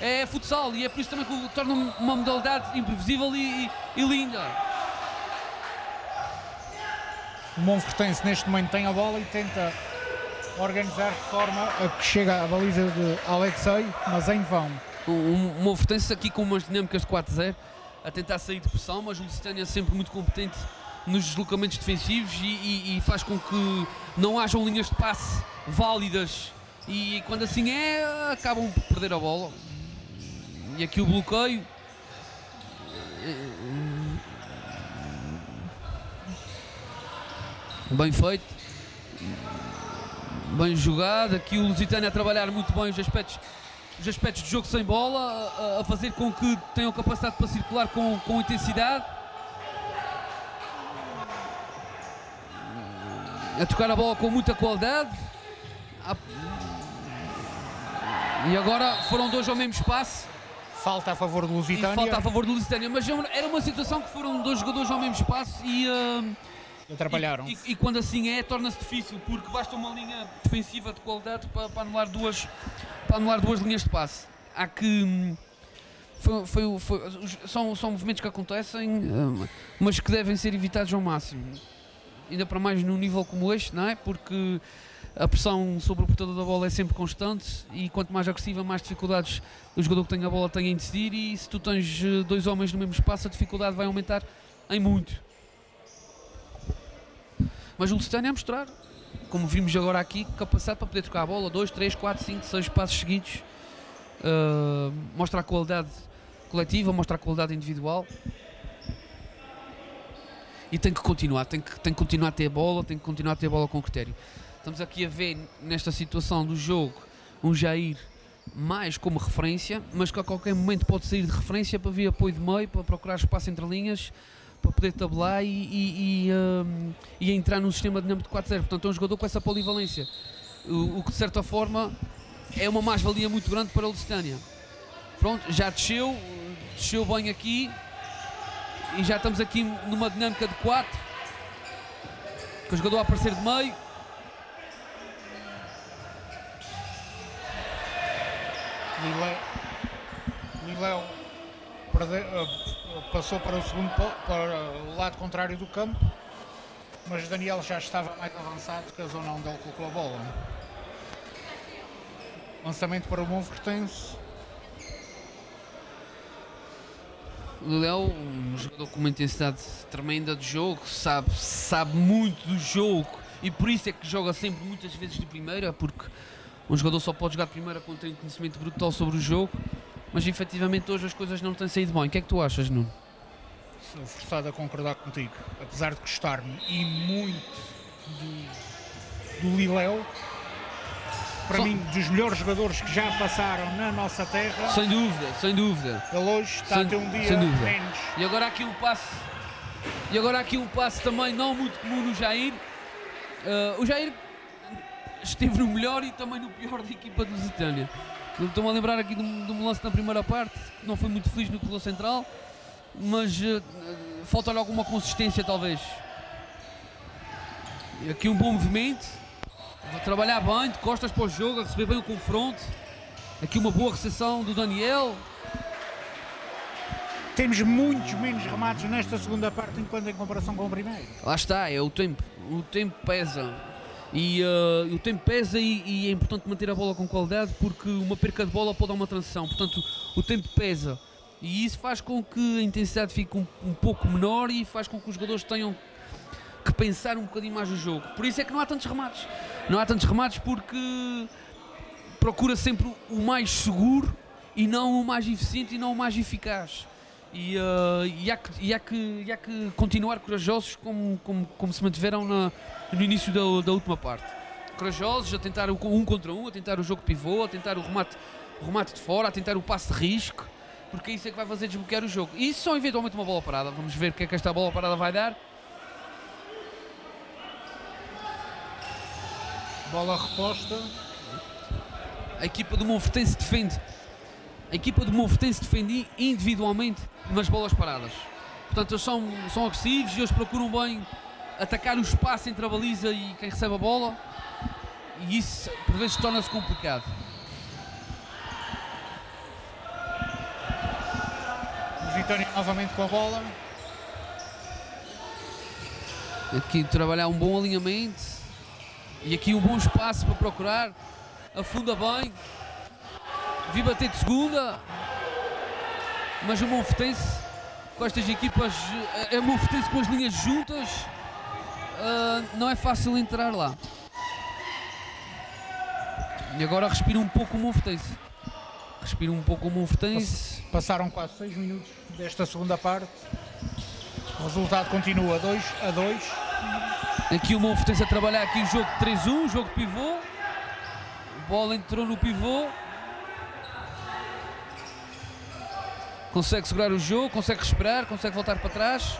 É futsal e é por isso também que o torna uma modalidade imprevisível e, e- e linda. O Monfortense neste momento tem a bola e tenta organizar de forma a que chega à baliza de Alexei, mas em vão. Um, um, uma ofertância aqui com umas dinâmicas de 4-0 a tentar sair de pressão, mas o Lusitânia é sempre muito competente nos deslocamentos defensivos e, e- e faz com que não hajam linhas de passe válidas e quando assim é, acabam por perder a bola. E aqui o bloqueio. Bem feito. Bem jogado. Aqui o Lusitânia a trabalhar muito bem os aspectos os aspectos de jogo sem bola, a, a fazer com que tenham capacidade para circular com, com intensidade. A tocar a bola com muita qualidade. A- E agora foram dois ao mesmo espaço Falta a favor do e Lusitânia. falta a favor do Lusitânia. Mas era uma situação que foram dois jogadores ao mesmo espaço e, hum, Atrapalharam. e, e- e quando assim é, torna-se difícil, porque basta uma linha defensiva de qualidade para, para anular, duas, para anular duas linhas de passe. Há que. foi- foi- foi- são, são movimentos que acontecem, hum, mas que devem ser evitados ao máximo. Ainda para mais num nível como este, não é? Porque a pressão sobre o portador da bola é sempre constante e quanto mais agressiva, mais dificuldades o jogador que tem a bola tem em decidir. E se tu tens eh, dois homens no mesmo espaço, a dificuldade vai aumentar em muito. Mas o Lusitânia a mostrar, como vimos agora aqui, capacidade para poder trocar a bola, 2, 3, 4, 5, 6 passos seguidos. Uh, mostra a qualidade coletiva, mostra a qualidade individual. E tem que continuar, tem que, tem que continuar a ter a bola, tem que continuar a ter a bola com critério. Estamos aqui a ver nesta situação do jogo um Jair mais como referência, mas que a qualquer momento pode sair de referência para vir apoio de meio, para procurar espaço entre linhas, para poder tabelar e, e, e, hum, e entrar num sistema dinâmico de 4-0. Portanto, é um jogador com essa polivalência, o, o que de certa forma é uma mais-valia muito grande para o Lusitânia. Pronto, já desceu, desceu bem aqui e já estamos aqui numa dinâmica de 4, com o jogador a aparecer de meio. Perde- eh, passou para o segundo para o lado contrário do campo, mas Daniel já estava mais avançado que a zona onde ele colocou a bola. Lançamento para o Monfortense. O Léo, um jogador com uma intensidade tremenda de jogo, sabe, sabe muito do jogo e por isso é que joga sempre muitas vezes de primeira, porque um jogador só pode jogar de primeira quando tem um conhecimento brutal sobre o jogo, mas efetivamente hoje as coisas não têm saído bem. O que é que tu achas, Nuno? Sou forçado a concordar contigo, apesar de gostar-me e muito do, do Liléu. Para Só- mim, dos melhores jogadores que já passaram na nossa terra. Sem dúvida, sem dúvida. Ele hoje está Sem- a ter um dia menos. E agora aqui um passe. E agora aqui um passe também não muito comum no Jair. Ah, o Jair esteve no melhor e também no pior da equipa do Lusitânia. Estou-me a lembrar aqui de um, de um lance na primeira parte, que não foi muito feliz no corredor central, mas ah, falta-lhe alguma consistência talvez. Aqui um bom movimento. Vai trabalhar bem, de costas para o jogo, a receber bem o confronto. Aqui uma boa recepção do Daniel. Temos muitos menos remates nesta segunda parte, enquanto em comparação com o primeiro. Lá está, é o tempo. O tempo pesa. E uh, o tempo pesa e, e é importante manter a bola com qualidade porque uma perca de bola pode dar uma transição. Portanto, o tempo pesa. E isso faz com que a intensidade fique um, um pouco menor e faz com que os jogadores tenham que pensar um bocadinho mais no jogo. Por isso é que não há tantos remates. Não há tantos remates porque procura sempre o mais seguro e não o mais eficiente e não o mais eficaz. E, uh, e há, que, e há que- e há que continuar corajosos como, como, como se mantiveram na- no início da, da última parte. Corajosos a tentar o um contra um, a tentar o jogo pivô, a tentar o remate, o remate de fora, a tentar o passe de risco, porque isso é que vai fazer desbloquear o jogo. E isso só eventualmente uma bola parada. Vamos ver o que é que esta bola parada vai dar. Bola reposta. A equipa do Monfortense defende. A equipa do Monfortense defende individualmente nas bolas paradas. Portanto, eles são, são agressivos e eles procuram bem atacar o espaço entre a baliza e quem recebe a bola. E isso, por vezes, torna-se complicado. Vitória novamente com a bola. Aqui trabalhar um bom alinhamento. E aqui um bom espaço para procurar. Afunda bem. Vi bater de segunda. Mas o Monfortense, com estas equipas, é o Monfortense com as linhas juntas, ah, não é fácil entrar lá. E agora respira um pouco o Monfortense. Respira um pouco o Monfortense. Passaram quase 6 minutos desta segunda parte. O resultado continua 2 a 2. Aqui o Monfortense a trabalhar aqui o jogo 3-1, jogo de pivô. A bola entrou no pivô. Consegue segurar o jogo, consegue respirar, consegue voltar para trás.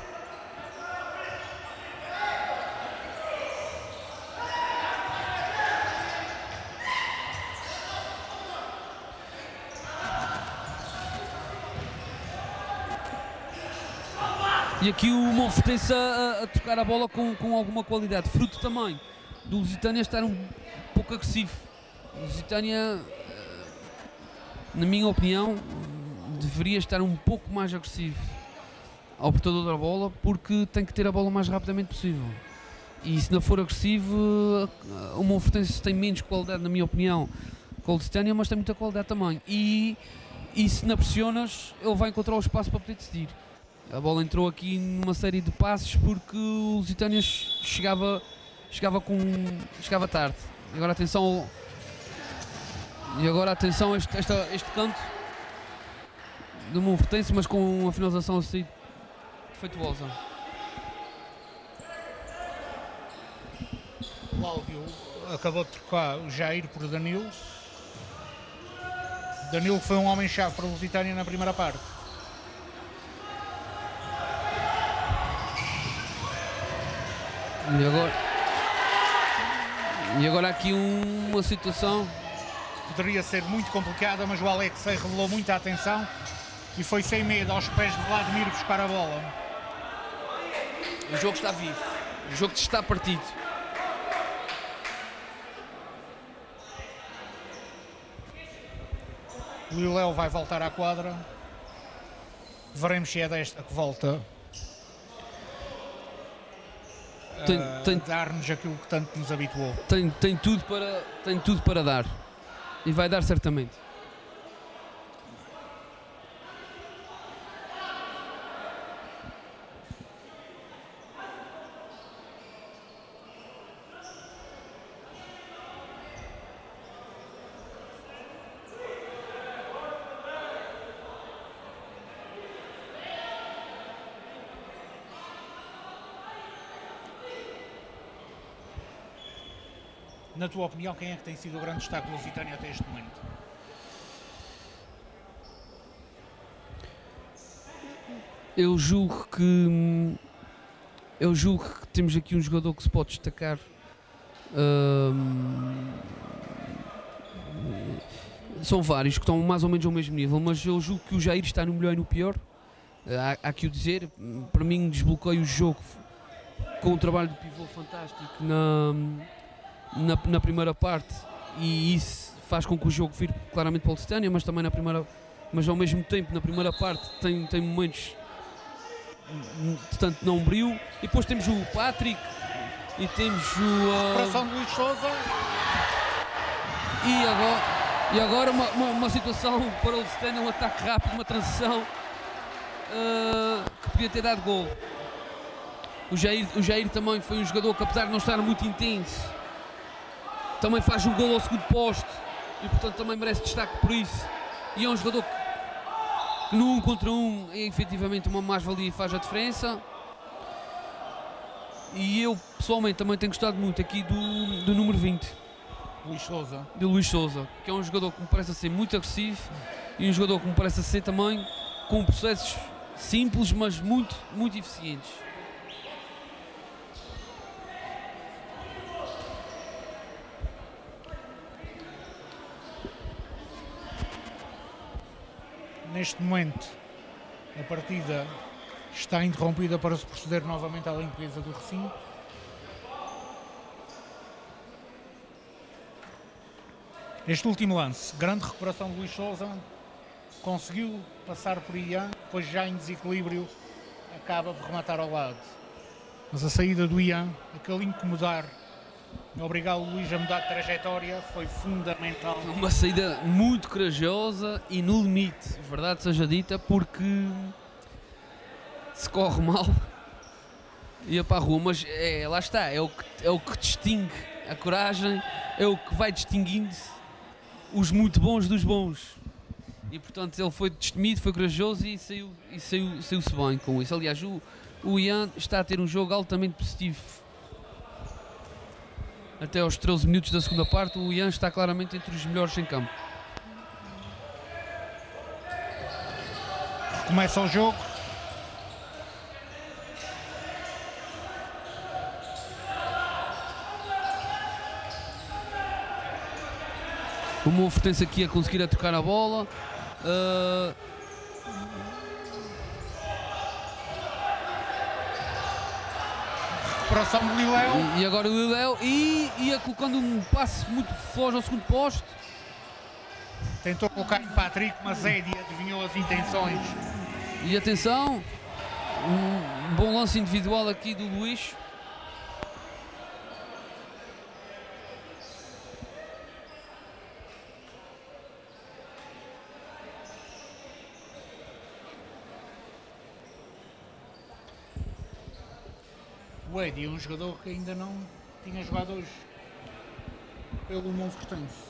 E aqui o Monfortense a, a- tocar a bola com, com alguma qualidade, fruto também do Lusitânia estar um pouco agressivo. O Lusitânia, eh, na minha opinião, deveria estar um pouco mais agressivo ao portador da bola porque tem que ter a bola o mais rapidamente possível. E se não for agressivo, eh, o Monfortense tem menos qualidade, na minha opinião, com o Lusitânia, mas tem muita qualidade também. E, e se não pressionas, ele vai encontrar o espaço para poder decidir. A bola entrou aqui numa série de passos porque o Lusitânia chegava, chegava, com, chegava tarde. Agora atenção e agora atenção este, esta- este canto do Monfortense, mas com a finalização assim defeituosa. Cláudio acabou de trocar o Jair por Danilo. Danilo foi um homem-chave para o Lusitânia na primeira parte. E agora, e agora aqui um- uma situação Poderia ser muito complicada, mas o Alexei revelou muita atenção e foi sem medo aos pés de Vladimir buscar a bola. O jogo está vivo. O jogo está partido. O Léo vai voltar à quadra. Veremos se é desta que volta Tem, tem, dar-nos aquilo que tanto nos habituou. tem, tem, tudo para, tem tudo para dar. E vai dar certamente. Na tua opinião, quem é que tem sido o grande destaque do Lusitânia até este momento? Eu julgo que. Eu julgo que temos aqui um jogador que se pode destacar. Hum, são vários que estão mais ou menos ao mesmo nível, mas eu julgo que o Jair está no melhor e no pior. Há, há que o dizer. Para mim, desbloqueia o jogo com o trabalho do pivô fantástico na, na, na primeira parte e isso faz com que o jogo vire claramente para o Lusitânia, mas também na primeira. Mas ao mesmo tempo, na primeira parte, tem, tem momentos de tanto não brilho. E depois temos o Patrick e temos o. ah, Coração de Luís Souza. e agora, e agora uma, uma, uma situação para o Lusitânia, um ataque rápido, uma transição ah, que podia ter dado gol. O Jair, o Jair também foi um jogador que apesar de não estar muito intenso, também faz um gol ao segundo posto e portanto também merece destaque por isso. E é um jogador que, no um contra um é efetivamente uma mais-valia e faz a diferença. E eu pessoalmente também tenho gostado muito aqui do, do número 20 Luís Souza. de Luís Souza, que é um jogador que me parece ser muito agressivo e um jogador que me parece ser também com processos simples, mas muito, muito eficientes. Neste momento, a partida está interrompida para se proceder novamente à limpeza do recinto. Este último lance, grande recuperação de Luís Souza, conseguiu passar por Ian, depois já em desequilíbrio, acaba por rematar ao lado. Mas a saída do Ian, aquele incomodar, obrigar o Luís a mudar de trajetória, foi fundamental. Uma saída muito corajosa e no limite, verdade seja dita, porque se corre mal ia para a rua, mas é, lá está, é o, que, é o que distingue a coragem, é o que vai distinguindo os muito bons dos bons. E portanto ele foi destemido, foi corajoso e saiu, e saiu, saiu-se bem com isso. Aliás, o, o Ian está a ter um jogo altamente positivo. Até aos 13 minutos da segunda parte, o Ian está claramente entre os melhores em campo. Começa o jogo. O Monfortense aqui a conseguir a tocar a bola. Ah, Recuperação Liléu. e, e agora o Liléu e ia colocando um passe muito foge ao segundo posto. Tentou colocar em Patrick, mas Eddie adivinhou as intenções. E atenção, um bom lance individual aqui do Luís. O Eddie é um jogador que ainda não tinha jogado hoje pelo Monfortense.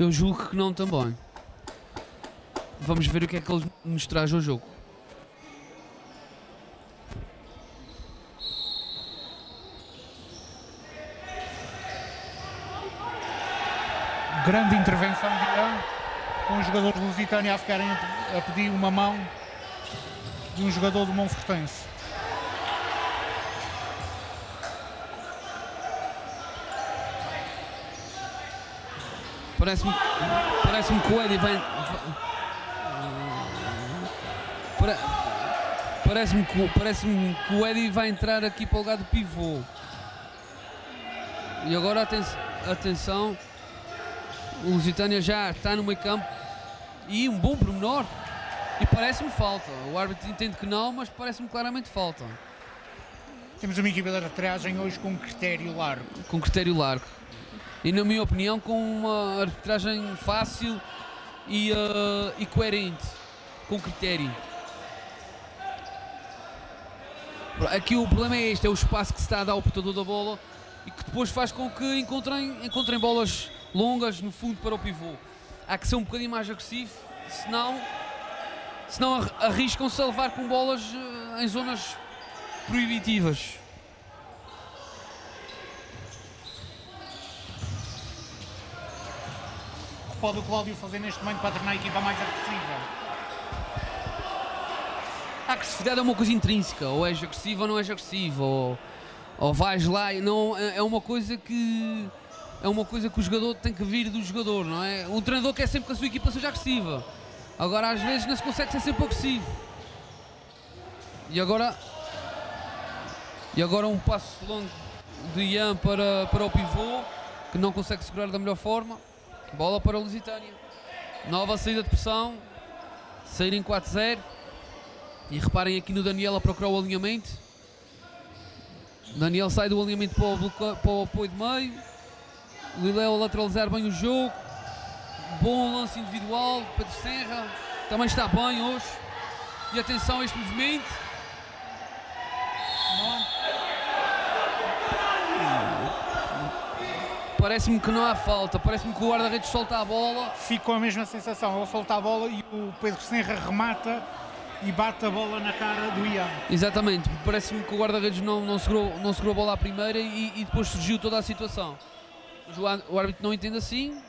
Eu julgo que não também. Vamos ver o que é que ele nos traz ao jogo. Grande intervenção de Ian, com os jogadores do Lusitânia a ficarem a pedir uma mão de um jogador do Monfortense. Parece-me parece que o Eddie vai. vai- Pare- Parece-me que, parece-me que o Eddie vai entrar aqui para o lugar do pivô. E agora aten- atenção, o Lusitânia já está no meio campo e um bom pormenor. E parece-me falta. O árbitro entende que não, mas parece-me claramente falta. Temos uma equipa de arbitragem hoje com critério largo. com critério largo. E na minha opinião com uma arbitragem fácil e, eh, e coerente, com critério. Aqui o problema é este, é o espaço que se está a dar ao portador da bola e que depois faz com que encontrem, encontrem bolas longas no fundo para o pivô. Há que ser um bocadinho mais agressivo, senão, senão arriscam-se a levar com bolas eh, em zonas proibitivas. O que pode o Cláudio fazer neste momento para tornar a equipa mais agressiva? A agressividade é uma coisa intrínseca, ou és agressivo ou não és agressivo, ou, ou vais lá e não é, é uma coisa que é uma coisa que o jogador tem que vir do jogador, não é? O treinador quer sempre que a sua equipa seja agressiva. Agora às vezes não se consegue ser sempre agressivo. E agora. E agora um passo longo de Ian para, para o pivô, que não consegue segurar da melhor forma. Bola para o Lusitânia. Nova saída de pressão. Sair em 4-0. E reparem aqui no Daniel a procurar o alinhamento. Daniel sai do alinhamento para o, para o apoio de meio. Liléo lateralizar bem o jogo. Bom lance individual. Pedro Serra também está bem hoje. E atenção a este movimento. Parece-me que não há falta. Parece-me que o guarda-redes solta a bola. Fico com a mesma sensação. Ele solta a bola e o Pedro Senra remata e bate a bola na cara do Ian. Exatamente, parece-me que o guarda-redes não, não, segurou, não segurou a bola à primeira e, e depois surgiu toda a situação. Mas o árbitro não entende assim.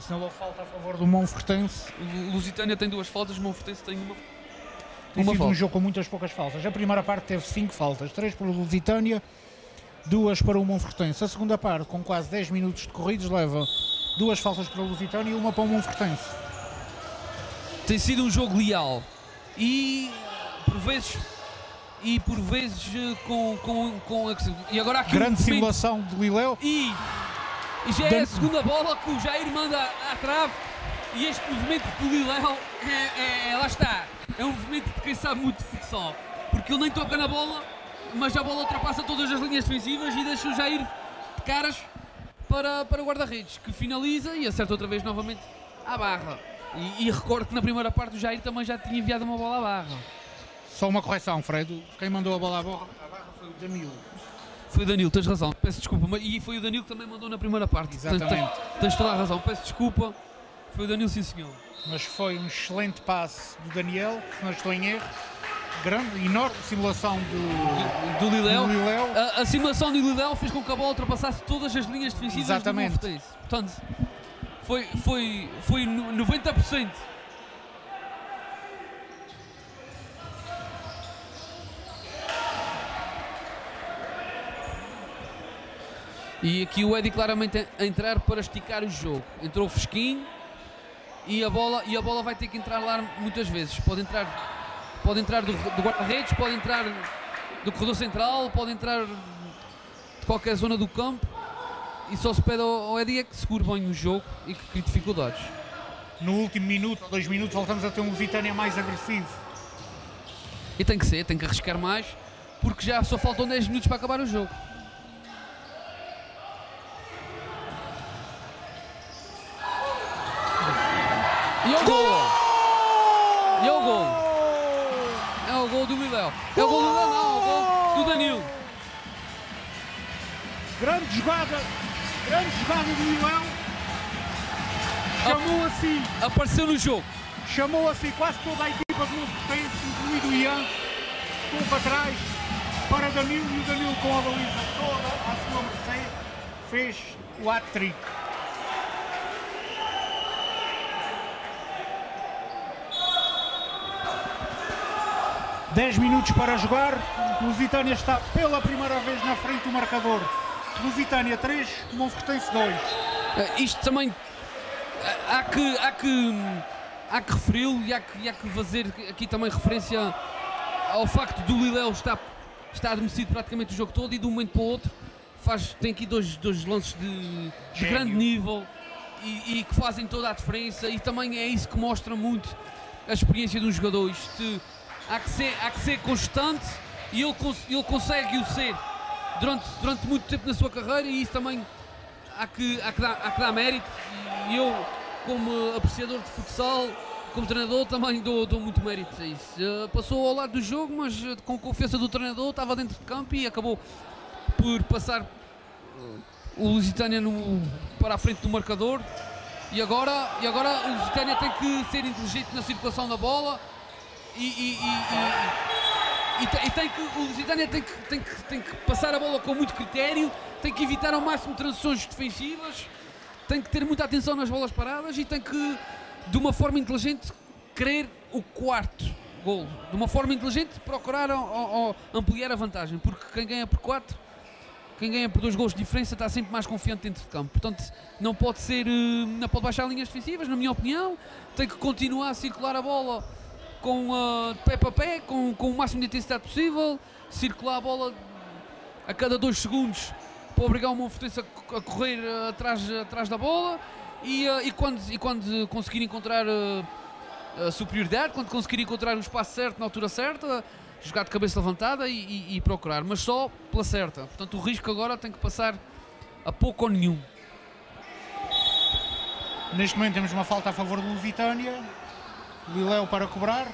Assinalou falta a favor do Monfortense. O Lusitânia tem duas faltas, o Monfortense tem uma. Tem Uma sido um falta. jogo com muitas poucas faltas. A primeira parte teve 5 faltas, 3 para o Lusitânia, 2 para o Monfortense. A segunda parte, com quase 10 minutos de corridos, leva duas faltas para o Lusitânia e uma para o Monfortense. Tem sido um jogo leal e por vezes. E por vezes eh, com. com, com e agora aqui um Grande movimento- simulação de Liléu. E, e já é Dan- a segunda bola que o Jair manda à trave. E este movimento do Liléu é, é- lá está. É um movimento de quem sabe muito de futsal. Porque ele nem toca na bola, mas a bola ultrapassa todas as linhas defensivas e deixa o Jair de caras para, para o guarda-redes, que finaliza e acerta outra vez novamente à barra. E, e recordo que na primeira parte o Jair também já tinha enviado uma bola à barra. Só uma correção, Fred. Quem mandou a bola à barra, à barra foi o Danilo. Foi o Danilo, tens razão, peço desculpa. mas- E foi o Danilo que também mandou na primeira parte. Tens- tens- Exatamente. Tens toda a razão, peço desculpa. Foi o Danilo, sim senhor. Mas foi um excelente passe do Daniel, se não estou em erro. Grande, enorme simulação do, Do Liléu. do Liléu. A, a simulação do Liléu fez com que a bola ultrapassasse todas as linhas defensivas Exatamente. do. Portanto, foi, foi, foi no- 90%. E aqui o Eddie claramente a entrar para esticar o jogo. Entrou fresquinho e a bola, e a bola vai ter que entrar lá muitas vezes. Pode entrar, pode entrar do, do guarda-redes, pode entrar do corredor central, pode entrar de qualquer zona do campo. E só se pede ao, ao Eddie é que segure bem o jogo e que crie dificuldades. No último minuto, dois minutos, voltamos a ter um Lusitânia mais agressivo. E tem que ser, tem que arriscar mais, porque já só faltam 10 minutos para acabar o jogo. E é o gol! E é o gol! É o gol do Liléu. É o gol do não, é o gol do Danilo. Grande jogada, grande jogada do Liléu. Chamou assim, Apareceu no jogo. chamou assim quase toda a equipa do Monfortense, incluído o Ian, ficou para trás para Danilo e o Danilo com a baliza toda à sua mercê fez o hat-trick. Dez minutos para jogar, Lusitânia está pela primeira vez na frente do marcador. Lusitânia 3, Monfortense 2. Eh, isto também eh, há que, há que, há que referi-lo e há que, há que fazer aqui também referência ao facto do Liléu estar, estar adormecido praticamente o jogo todo e de um momento para o outro faz, tem aqui dois, dois lances de, de grande nível e, e que fazem toda a diferença e também é isso que mostra muito a experiência de um jogador. Há, que ser, há que ser constante e ele, ele consegue o ser durante, durante muito tempo na sua carreira e isso também há que, há que, dar, há que dar mérito e eu, como apreciador de futsal, como treinador, também dou, dou muito mérito a isso. Eh, passou ao lado do jogo, mas eh, com confiança do treinador, estava dentro de campo e acabou por passar eh, o Lusitânia no- para a frente do marcador. E agora, e agora o Lusitânia tem que ser inteligente na circulação da bola e, e- e- e- te- tem que, o Lusitânia tem que, tem, que, tem que passar a bola com muito critério, tem que evitar ao máximo transições defensivas, tem que ter muita atenção nas bolas paradas e tem que, de uma forma inteligente, querer o quarto gol. De uma forma inteligente, procurar ó, ó, ampliar a vantagem, porque quem ganha por 4, quem ganha por dois gols de diferença está sempre mais confiante dentro de campo. Portanto, não pode ser, eh, não pode baixar linhas defensivas, na minha opinião, tem que continuar a circular a bola com uh, pé para pé, com, com o máximo de intensidade possível, circular a bola a cada dois segundos para obrigar o Monfortense a, co- a correr uh, atrás, atrás da bola e, uh, e, quando, e quando conseguir encontrar a superioridade, quando conseguir encontrar o espaço certo na altura certa, jogar de cabeça levantada e, e- e procurar, mas só pela certa. Portanto, o risco agora tem que passar a pouco ou nenhum. Neste momento temos uma falta a favor do Lusitânia. Liléu para cobrar.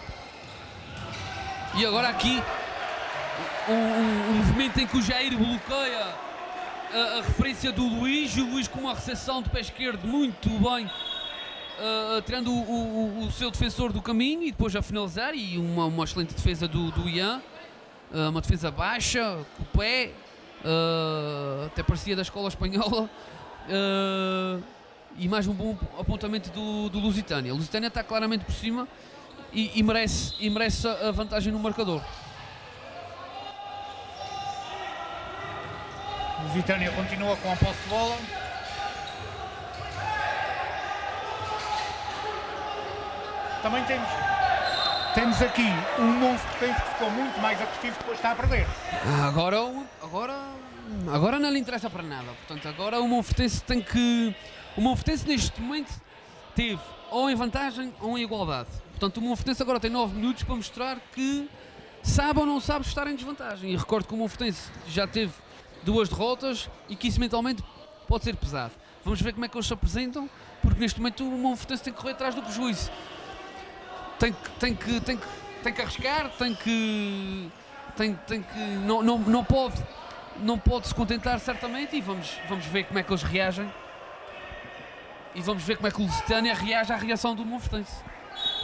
E agora aqui um, um- um movimento em que o Jair bloqueia a, a referência do Luís, o Luís com uma recepção de pé esquerdo muito bem, ah, tirando o, o- o seu defensor do caminho e depois a finalizar e uma, uma excelente defesa do, do Ian, Ah, uma defesa baixa, com o pé, ah, até parecia da escola espanhola. Ah, e mais um bom apontamento do, do Lusitânia. O Lusitânia está claramente por cima e, e merece, e merece a vantagem no marcador. Lusitânia continua com a posse de bola. Também temos, temos aqui um Monfortense que ficou muito mais agressivo depois está a perder. Agora, o- agora, agora não lhe interessa para nada. Portanto, agora o Monfortense tem que. O Monfortense neste momento teve ou em vantagem ou em igualdade. Portanto, o Monfortense agora tem 9 minutos para mostrar que sabe ou não sabe estar em desvantagem. E recordo que o Monfortense já teve duas derrotas e que isso mentalmente pode ser pesado. Vamos ver como é que eles se apresentam, porque neste momento o Monfortense tem que correr atrás do prejuízo. Tem que, tem que, tem que, tem que arriscar, tem que, tem, tem que, não, não, não pode, não pode se contentar certamente e vamos, vamos ver como é que eles reagem. E vamos ver como é que o Lusitânia reage à reação do Monfortense.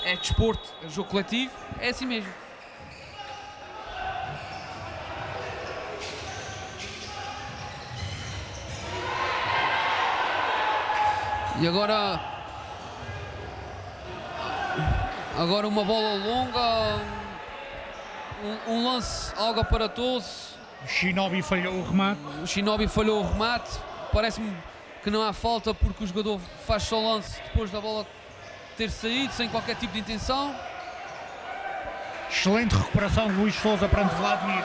É desporto, é jogo coletivo, é assim mesmo. E agora. Agora uma bola longa. Um, um lance algo aparatoso. O Shinobi falhou o remate. O Shinobi falhou o remate. Parece-me que não há falta porque o jogador faz só lance depois da bola ter saído, sem qualquer tipo de intenção. Excelente recuperação de Luís Souza perante Vladimir.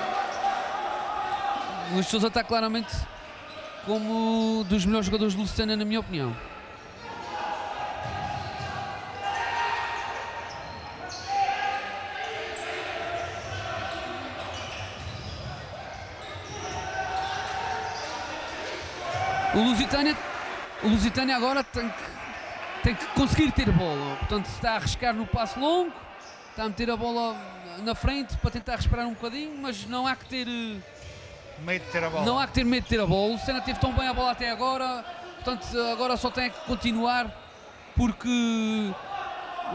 Luís Souza está claramente como dos melhores jogadores do Lusitânia, na minha opinião. O Lusitânia, o Lusitânia agora tem que, tem que conseguir ter bola. Portanto, está a arriscar no passo longo, está a meter a bola na frente para tentar respirar um bocadinho, mas não há que ter. eh, Meio de ter a bola. não há que ter medo de ter a bola. O Senna teve tão bem a bola até agora, portanto agora só tem que continuar porque,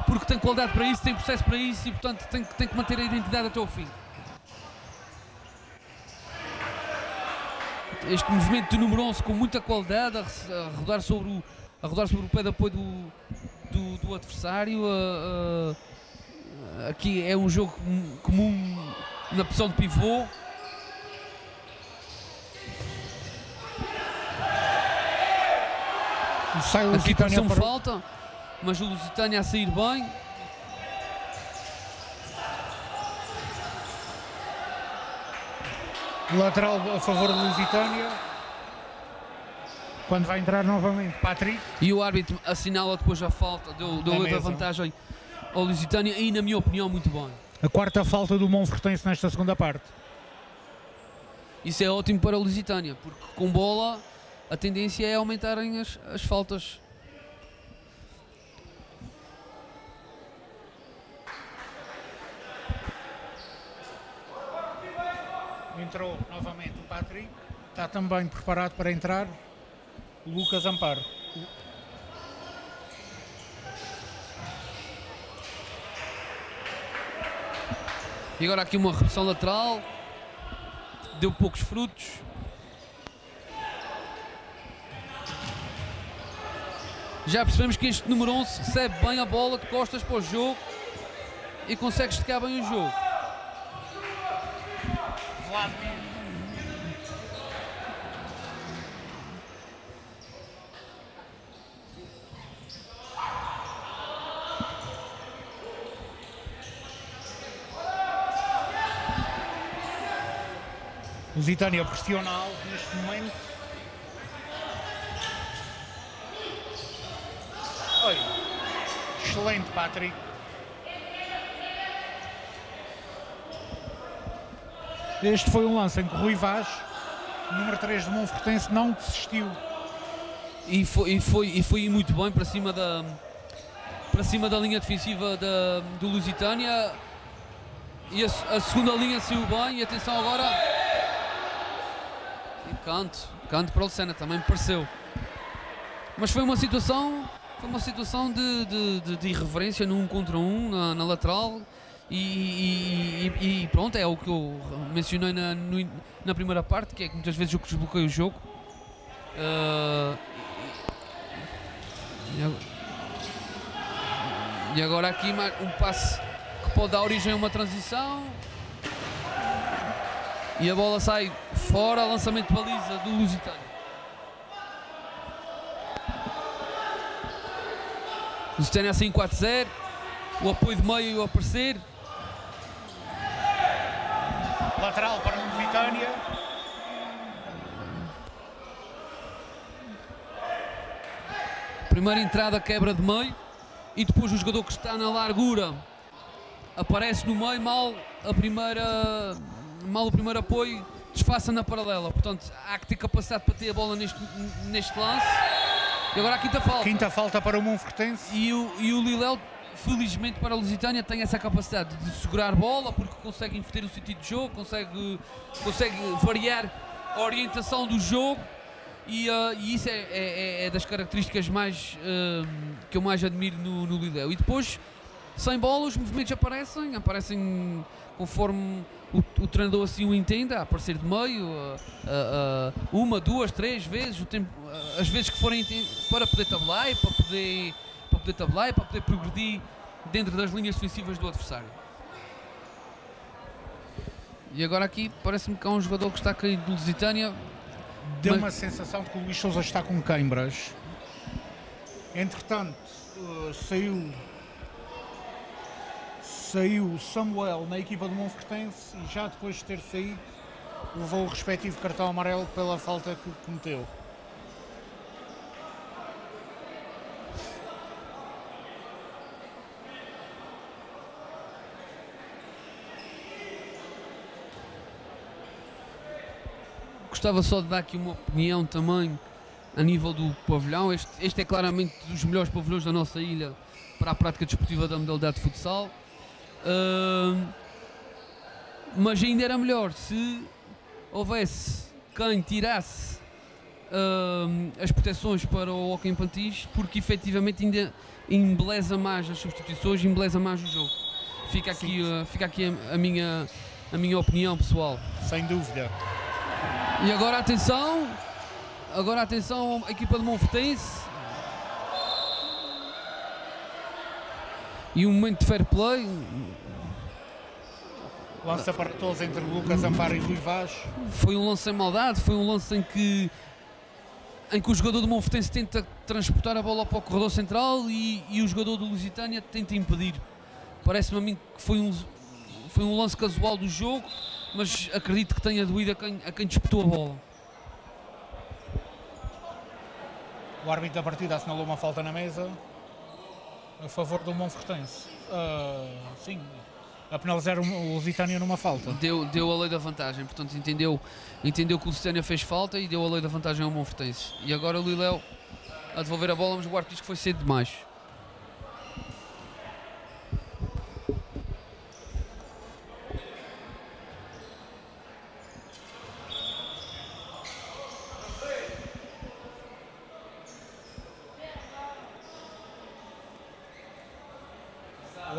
porque tem qualidade para isso, tem processo para isso e portanto tem, que- tem que manter a identidade até ao fim. Este movimento do número 11 com muita qualidade, a, a rodar sobre o, a rodar sobre o pé de apoio do, do, do adversário. a- a- aqui é um jogo comum- na posição de pivô. Sai o Aqui pareceu-me para... falta, mas o Lusitânia a sair bem. Lateral a favor do Lusitânia. Quando vai entrar novamente Patrick. E o árbitro assinala depois a falta, deu, deu outra vantagem ao Lusitânia e, na minha opinião, muito bem. A quarta falta do Monfortense nesta segunda parte. Isso é ótimo para o Lusitânia, porque com bola a tendência é aumentarem as, as faltas. Entrou novamente o Patrick. Está também preparado para entrar o Lucas Amparo. E agora aqui uma repetição lateral, deu poucos frutos. Já percebemos que este número 11 recebe bem a bola de costas para o jogo e consegue esticar bem o jogo. Vladimir. Lusitânia pressiona alto neste momento. Oi. Excelente, Patrick. Este foi um lance em que Rui Vaz, número 3 do Monfortense, não desistiu. E foi, e foi, e foi muito bem para cima da, para cima da linha defensiva da, do Lusitânia. E a, a segunda linha saiu bem. E atenção agora. E canto, canto para o Lucena também me pareceu. Mas foi uma situação, foi uma situação de, de, de- de irreverência no um contra um na, na lateral. E, e- e- pronto, é o que eu mencionei na, no na primeira parte, que é que muitas vezes o que desbloqueia o jogo. Ah, e ag- agora aqui um passe que pode dar origem a uma transição. E a bola sai fora, lançamento de baliza do Lusitano. Lusitano assim 4-0. O apoio de meio a aparecer. Lateral para o Lusitânia. Primeira entrada, quebra de meio. E depois o jogador que está na largura aparece no meio, mal a primeira. Mal o primeiro apoio, desfaça na paralela. Portanto, há que ter capacidade para ter a bola neste, neste lance. E agora a quinta falta. Quinta falta para o Monfortense. E o, e o Liléu, felizmente para a Lusitânia, tem essa capacidade de segurar bola porque consegue inverter o sentido de jogo, consegue, consegue variar a orientação do jogo e, ah, e isso é, é- é- é das características mais ah, que eu mais admiro no, no Liléu. E depois, sem bola, os movimentos aparecem, aparecem conforme o, o treinador assim o entenda, a aparecer de meio, ah, uma, duas, três vezes, o tempo, as vezes que forem para poder tabelar e para poder, para poder tabelar e para poder progredir dentro das linhas defensivas do adversário. E agora aqui parece-me que há um jogador que está caído do Lusitânia. Deu Mas- uma sensação de que o Luís Souza está com queimbras. Entretanto, eh, saiu saiu Samuel na equipa do Monfortense e já depois de ter saído levou o respectivo cartão amarelo pela falta que cometeu. Gostava só de dar aqui uma opinião também a nível do pavilhão. Este, este é claramente dos melhores pavilhões da nossa ilha para a prática desportiva da modalidade de futsal. Ahm, mas ainda era melhor se houvesse quem tirasse ahm, as proteções para o hockey infantis, porque efetivamente ainda embeleza mais as substituições, embeleza mais o jogo. Fica aqui, ah, fica aqui a, a minha, a minha opinião pessoal. Sem dúvida. E agora atenção, agora atenção, a equipa de Monfortense. E um momento de fair play, Lança para todos entre Lucas Amparo e Rui Vaz. foi um lance sem maldade, foi um lance em que em que o jogador do Monfortense tenta transportar a bola para o corredor central e, e o jogador do Lusitânia tenta impedir. Parece-me a mim que foi um, foi um lance casual do jogo, mas acredito que tenha doído a quem, a quem disputou a bola. O árbitro da partida assinalou uma falta na mesa a favor do Monfortense. Ah, sim, a penalizar o Lusitânia numa falta. Deu, deu a lei da vantagem, portanto entendeu, entendeu que o Lusitânia fez falta e deu a lei da vantagem ao Monfortense. E agora o Liléu a devolver a bola, mas o árbitro diz que foi cedo demais.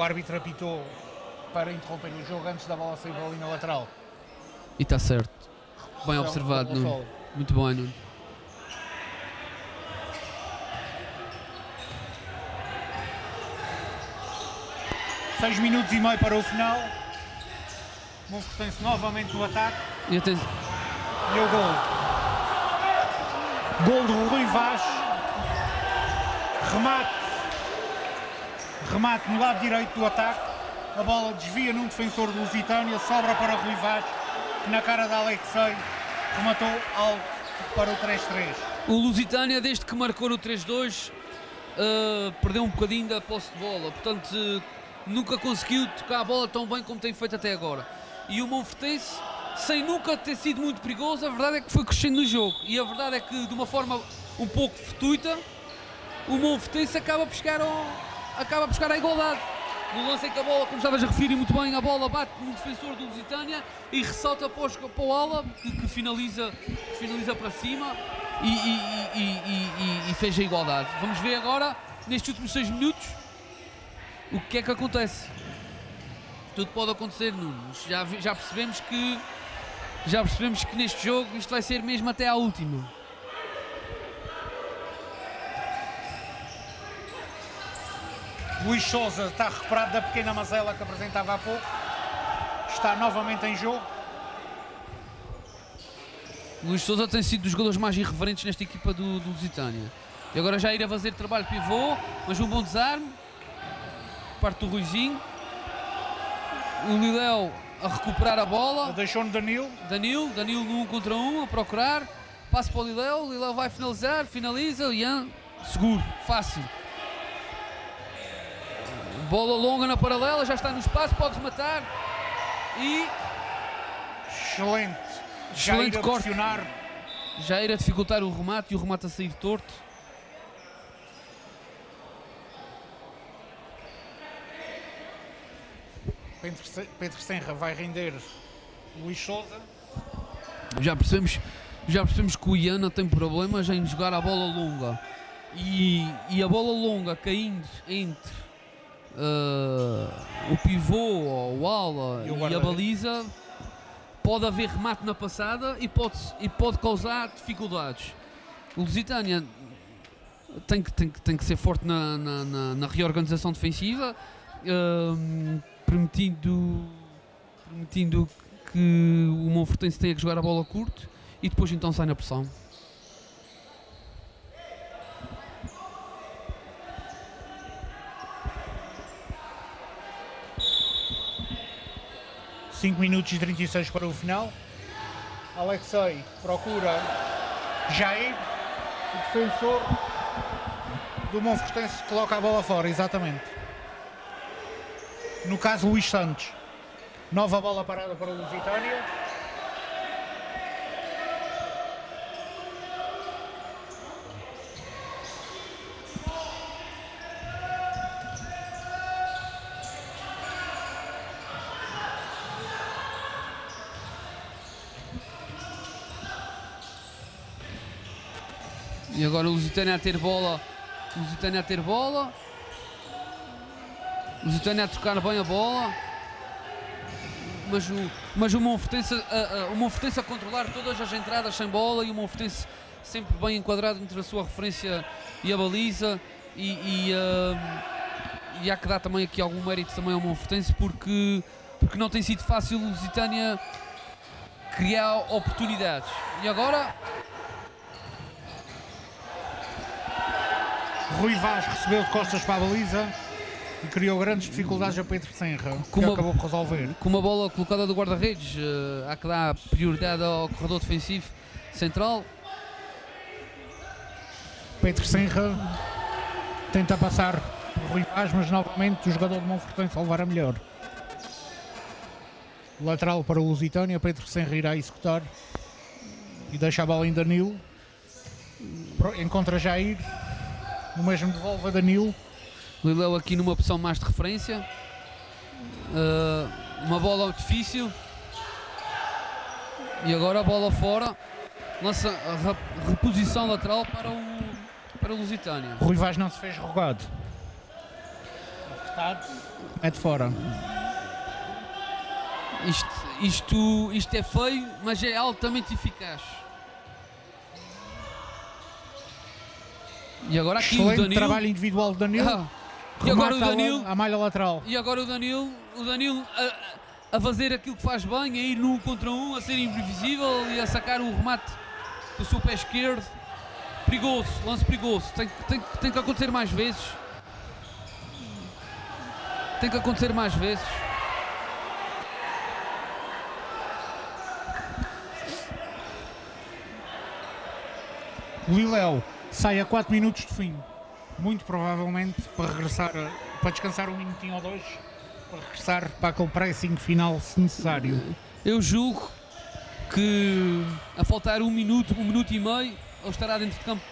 árbitro apitou para interromper o jogo antes da bola sair da linha lateral. E está certo. Bem então, observado, Nuno. Muito bom. Nuno. Seis minutos e meio para o final. Monfort tem-se novamente no ataque. E, e o gol. Gol do Rui Vaz. Remate Remate no lado direito do ataque. A bola desvia num defensor do Lusitânia. Sobra para Rui Vaz. Que na cara da Alexei rematou alto para o 3-3. O Lusitânia, desde que marcou no 3-2, eh, perdeu um bocadinho da posse de bola. Portanto, eh, nunca conseguiu tocar a bola tão bem como tem feito até agora. E o Monfortense, sem nunca ter sido muito perigoso, a verdade é que foi crescendo no jogo. E a verdade é que, de uma forma um pouco fortuita, o Monfortense acaba por chegar, ao, acaba por chegar à igualdade. No lance em que a bola, como estavas a referir muito bem, a bola bate no defensor do Lusitânia e ressalta para, o ala, que, que finaliza, que finaliza para cima e, e- e- e- fez a igualdade. Vamos ver agora, nestes últimos seis minutos, o que é que acontece. Tudo pode acontecer, Nuno. Já, já percebemos que já percebemos que neste jogo isto vai ser mesmo até à última. Luís Souza está recuperado da pequena mazela que apresentava há pouco. Está novamente em jogo. Luís Souza tem sido dos jogadores mais irreverentes nesta equipa do, do Lusitânia. E agora já ir a fazer trabalho pivô, mas um bom desarme. Parte do Ruizinho. O Liléu a recuperar a bola. Deixou no Danilo. Danilo, Danilo no 1 contra 1 a procurar. Passo para o Liléu, o Liléu vai finalizar, finaliza, Ian, seguro, fácil. Bola longa na paralela, já está no espaço, podes matar. E Excelente. Já Excelente corte. pressionar. já era dificultar o remate e o remate a sair torto. Pedro, Se- Pedro Senra vai render Luís Souza. Já percebemos, já percebemos que o Ian não tem problemas em jogar a bola longa. E, e a bola longa caindo entre ah, o pivô, o ala E e, a baliza, pode haver remate na passada e pode, e pode causar dificuldades. O Lusitânia tem que, tem que, tem que ser forte na, na, na- na reorganização defensiva, ahm, permitindo, permitindo que o Monfortense tenha que jogar a bola curto e depois então sai na pressão. Cinco minutos e 36 para o final. Alexei procura Jair. O defensor do Monfortense coloca a bola fora, exatamente. No caso, Luís Santos. Nova bola parada para o Lusitânia. Agora o Lusitânia a ter bola. Lusitânia a ter bola. Lusitânia a tocar bem a bola. Mas o, mas o Monfortense, a, a- o Monfortense a controlar todas as entradas sem bola e o Monfortense sempre bem enquadrado entre a sua referência e a baliza. E, e, ah, e há que dar também aqui algum mérito também ao Monfortense porque, porque não tem sido fácil o Lusitânia criar oportunidades. E agora Rui Vaz recebeu de costas para a baliza e criou grandes dificuldades a Pedro Senra, que Como- acabou por resolver. com uma bola colocada do guarda-redes, eh, há que dar prioridade ao corredor defensivo central. Pedro Senra tenta passar por Rui Vaz, mas novamente o jogador de Monfortense a levar a melhor. Lateral para o Lusitânia, Pedro Senra irá executar e deixa a bola em Danilo. Encontra Jair, o mesmo devolve a Danilo. Liléu aqui numa opção mais de referência. Eh, uma bola difícil. E agora a bola fora. Lança a re- reposição lateral para o, para o Lusitânia. Rui Vaz não se fez rogado. É de fora. Isto, isto, isto é feio, mas é altamente eficaz. E agora aqui o Excelente Danilo. trabalho individual de Danilo. Ah, E agora o Danilo. A malha lateral. E agora o Danilo, o Danilo a, a fazer aquilo que faz bem, a ir num contra um, a ser imprevisível e a sacar o remate do seu pé esquerdo. Perigoso, lance perigoso. Tem, que- tem, tem que acontecer mais vezes. Tem que acontecer mais vezes. Liléu sai a 4 minutos de fim. Muito provavelmente para regressar, para descansar um minutinho ou dois, para regressar para aquele pressing final se necessário. Eu julgo que a faltar um minuto, um minuto e meio, ele estará dentro de campo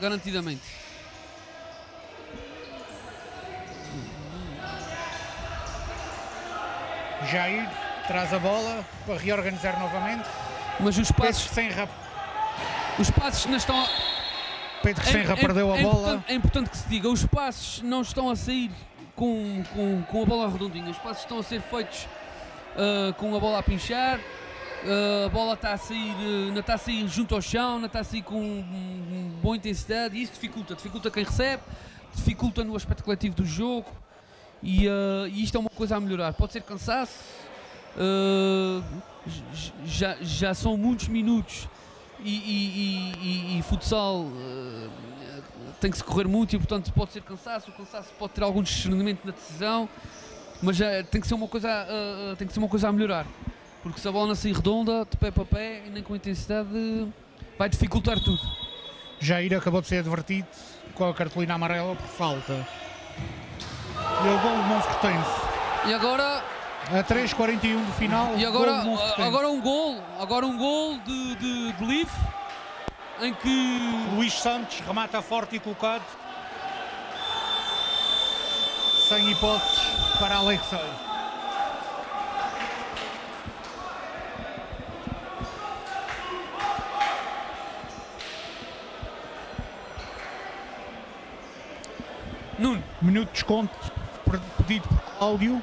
garantidamente. Jair traz a bola para reorganizar novamente. Mas os passos, Senra, os passos não estão. Pedro Senra perdeu a é bola. Importante, é importante que se diga, os passos não estão a sair com, com, com a bola redondinha, os passos estão a ser feitos ah, com a bola a pinchar, ah, a bola está a sair, ah, não está a sair junto ao chão, não está a sair com um, boa intensidade e isso dificulta, dificulta quem recebe, dificulta no aspecto coletivo do jogo e, e isto é uma coisa a melhorar. Pode ser cansaço, já, já são muitos minutos e, e- e- futsal eh, tem que se correr muito e portanto pode ser cansaço, o cansaço pode ter algum discernimento na decisão, mas já tem que ser uma coisa, eh, tem que ser uma coisa a melhorar. Porque se a bola não sair redonda, de pé para pé e nem com intensidade, vai dificultar tudo. Jair acabou de ser advertido com a cartolina amarela por falta. E o gol do Monfortense. E agora, A 3.41 do final. e agora, agora um gol, agora um gol de, de, de livre em que Luís Santos remata forte e colocado. Sem hipóteses para Alexei. Nuno, Minuto de desconto pedido por Cláudio.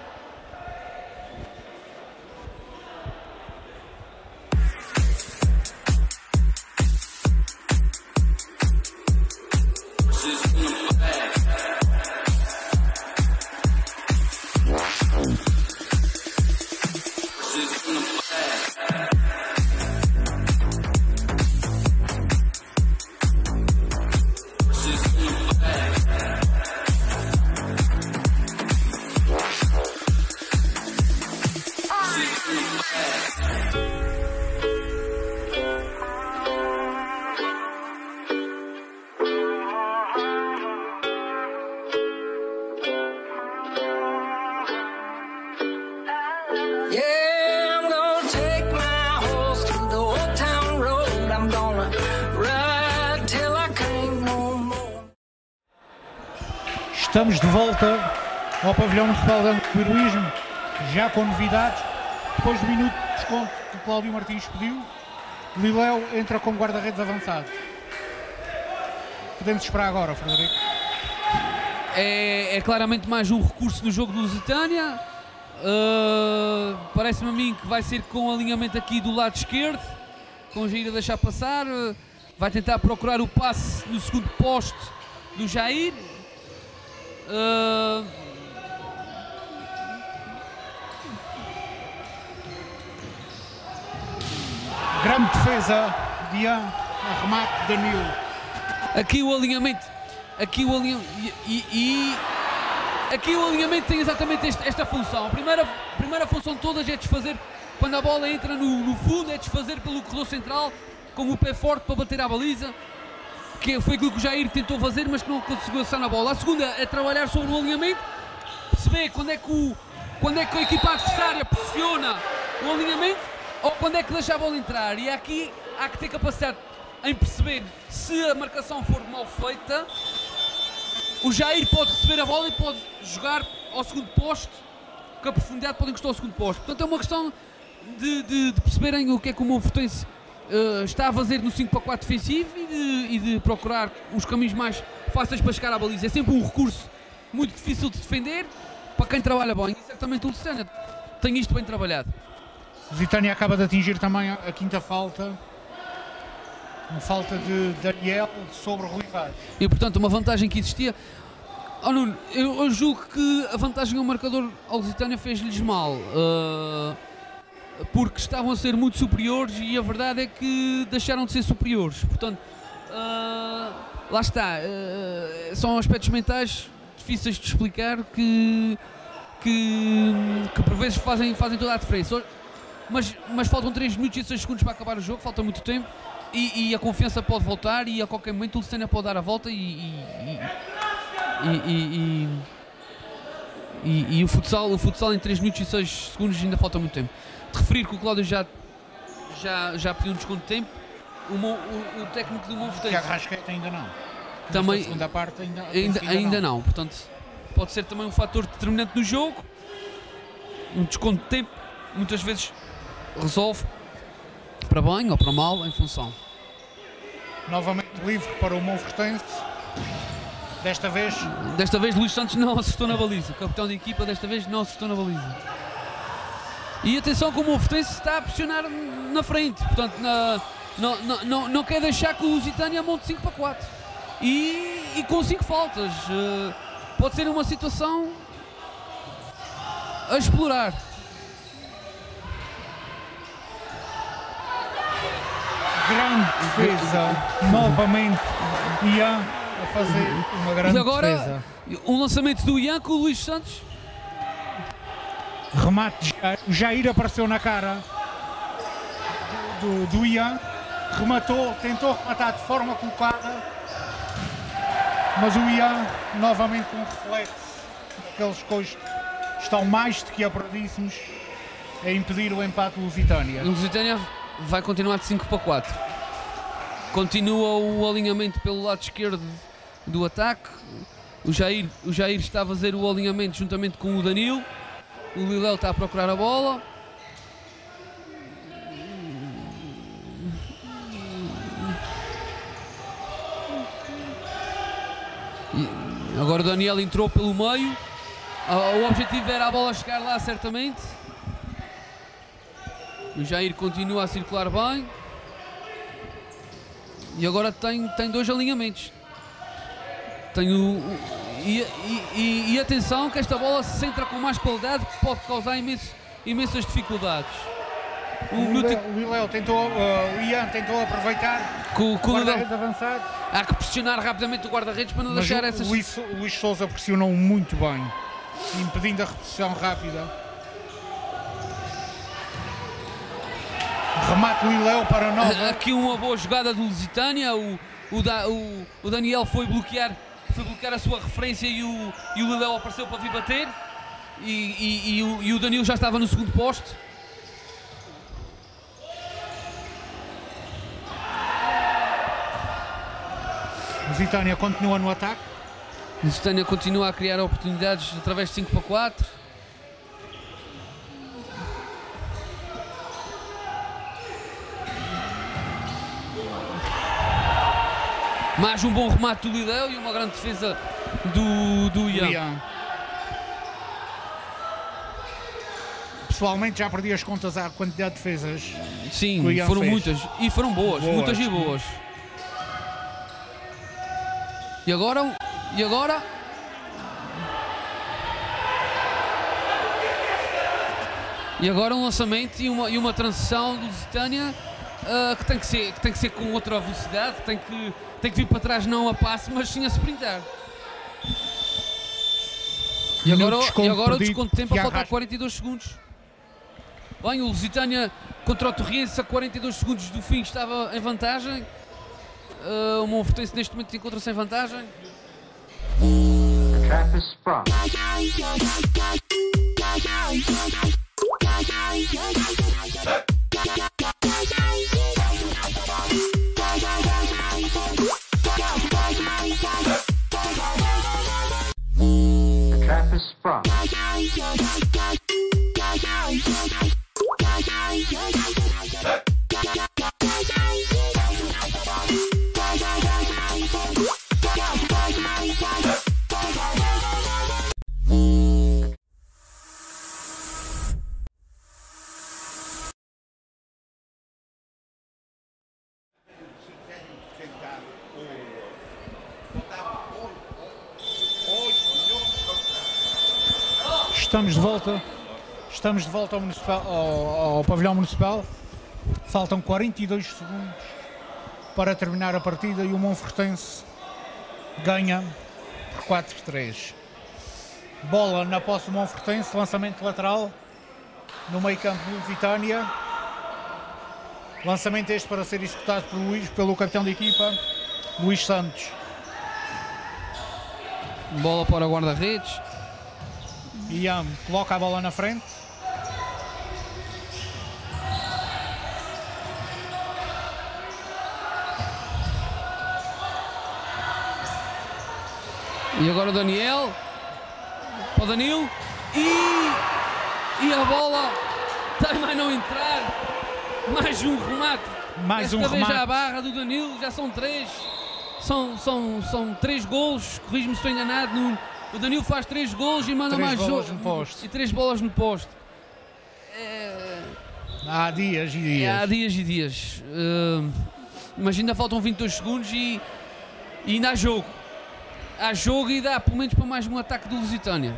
De volta ao pavilhão municipal de heroísmo, já com novidades. Depois do minuto de desconto que Cláudio Martins pediu, Liléu entra como guarda-redes avançado. Podemos esperar agora, Frederico. é, é claramente mais um recurso no jogo do Lusitânia. Uh, Parece-me a mim que vai ser com alinhamento aqui do lado esquerdo, com o Jair a deixar passar. uh, vai tentar procurar o passe no segundo poste do Jair. Uh, Grande defesa de Ian, arremate Danilo. aqui o alinhamento. Aqui o alinhamento. E, e- e- aqui o alinhamento tem exatamente este- esta função. A primeira, a primeira função de todas é desfazer, quando a bola entra no, no fundo, é desfazer pelo corredor central, com o pé forte para bater à baliza. Que foi aquilo que o Jair tentou fazer, mas que não conseguiu acertar na bola. A segunda é trabalhar sobre o alinhamento, perceber quando é que, o, quando é que a equipa adversária pressiona o alinhamento ou quando é que deixa a bola entrar. E aqui há que ter capacidade em perceber se a marcação for mal feita. O Jair pode receber a bola e pode jogar ao segundo posto, com a profundidade pode encostar ao segundo posto. Portanto, é uma questão de, de- de perceberem o que é que o Monfortense eh, está a fazer no 5 para 4 defensivo e de, e de procurar os caminhos mais fáceis para chegar à baliza. É sempre um recurso muito difícil de defender para quem trabalha bem. E certamente o Luciano tem isto bem trabalhado. Zitânia acaba de atingir também a quinta falta. Uma falta de Daniel sobre Rui Vaz. E portanto, uma vantagem que existia. Oh, Nuno, eu, eu julgo que a vantagem ao marcador ao Lusitânia fez-lhes mal. ah, porque estavam a ser muito superiores e a verdade é que deixaram de ser superiores. Portanto, ah, lá está. ah, são aspectos mentais difíceis de explicar que, que, que por vezes fazem, fazem toda a diferença. Mas, mas faltam 3 minutos e 6 segundos para acabar o jogo, falta muito tempo. E, e a confiança pode voltar e a qualquer momento o Lusitânia pode dar a volta e, e- e- e- e o, futsal, o futsal em 3 minutos e 6 segundos ainda falta muito tempo. De referir que o Cláudio já, já, já pediu um desconto de tempo, o, o- o técnico do Que Monfortense Rascaeta ainda não. também segunda parte ainda, ainda, ainda não. Portanto, pode ser também um fator determinante no jogo. Um desconto de tempo, muitas vezes resolve para bem ou para mal em função. Novamente livre para o Monfortense. Desta vez Desta vez Luís Santos não acertou na baliza. O capitão da equipa desta vez não acertou na baliza. E atenção como o Fortense está a pressionar na frente. Portanto, na- não, não, não, não quer deixar que o Lusitânia monte 5 para 4. E, e com 5 faltas. eh, pode ser uma situação a explorar. grande defesa. Novamente Ian a fazer uma grande E agora defesa. um lançamento do Ian com o Luís Santos. Remate. O Jair apareceu na cara do, do, Ian. Rematou, tentou rematar de forma colocada. Mas o Ian, novamente com um reflexo que hoje estão mais do que apuradíssimos a impedir o empate lusitânia. O Lusitânia vai continuar de 5 para 4. Continua o alinhamento pelo lado esquerdo do ataque. O Jair, o Jair está a fazer o alinhamento juntamente com o Danilo. O Liléu está a procurar a bola. E agora o Daniel entrou pelo meio. O objetivo era a bola chegar lá, certamente. O Jair continua a circular bem. E agora tem, tem dois alinhamentos. Tem o. o- e, e- atenção que esta bola se centra com mais qualidade pode causar imenso- imensas dificuldades. O o tentou, uh, o Ian tentou aproveitar com, com o o guarda-redes avançado. Há que pressionar rapidamente o guarda-redes para não Mas deixar o essas. Luís, o Luís Souza pressionou muito bem, impedindo a repetição rápida. Remate Liléu para nova. Aqui uma boa jogada do Lusitânia. O, o, Da- o- o Daniel foi bloquear, foi bloquear a sua referência e o, e o apareceu para vir bater. E, e- e o, e o Danilo já estava no segundo poste. Lusitânia continua no ataque. Lusitânia continua a criar oportunidades através de 5 para 4. Mais um bom remate do Lideu e uma grande defesa do, do Ian. Ian. Pessoalmente já perdi as contas à quantidade de defesas. Sim, foram fez. muitas. E foram boas, Boas. muitas e boas. E agora? E agora? E agora um lançamento e uma, e uma transição do Lusitânia ah, que, tem que, ser, que tem que ser com outra velocidade, tem que, tem que vir para trás não a passe, mas sim a sprintar. E agora, e agora o desconto de tempo a faltar Rasca. 42 segundos. Bem, o Lusitânia contra o Torriense a 42 segundos do fim estava em vantagem. Ah, o Monfortense neste momento encontra-se em vantagem. The trap is sprung. Estamos de volta. Estamos de volta ao, municipal- ao- ao pavilhão municipal. Faltam 42 segundos para terminar a partida e o Monfortense ganha por 4-3. Bola na posse do Monfortense, lançamento lateral no meio campo do Lusitânia. Lançamento este para ser executado por Luís, pelo capitão da equipa, Luís Santos. Bola para o guarda-redes. Ian coloca a bola na frente. E agora o Daniel. Para o Danilo. E, e a bola a não entrar. Mais um remate. Mais um Desta vez já a remate. barra do Danilo. Já são três. São, são, são três golos. Corrijo-me se estou enganado. Nuno. O Danilo faz três golos e manda Três mais bolas no poste. E três bolas no poste. Há dias e É, dias. há dias e dias. Uh, mas ainda faltam 22 segundos e, e ainda há jogo. Há jogo e dá pelo menos para mais um ataque do. Lusitânia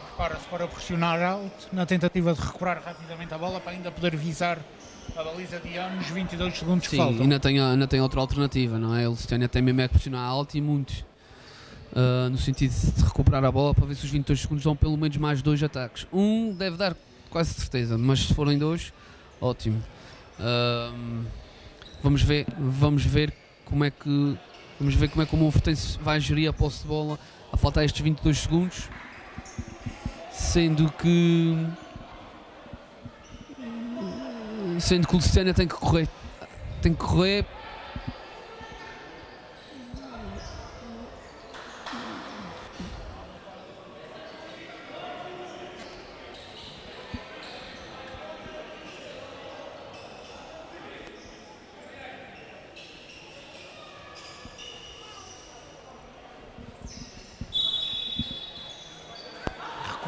prepara-se para pressionar alto na tentativa de recuperar rapidamente a bola para ainda poder visar a baliza de Ian nos 22 segundos que Sim, faltam. ainda tem, ainda tem outra alternativa, não é? O Lusitânia tem mesmo é que pressionar alto e muito. uh, no sentido de recuperar a bola para ver se os 22 segundos dão pelo menos mais dois ataques. Um deve dar quase certeza, mas se forem dois, ótimo. Um, vamos ver, vamos ver como é que vamos ver como é que o Monfortense vai gerir a posse de bola a faltar estes 22 segundos, sendo que sendo que o Lusitânia tem que correr, tem que correr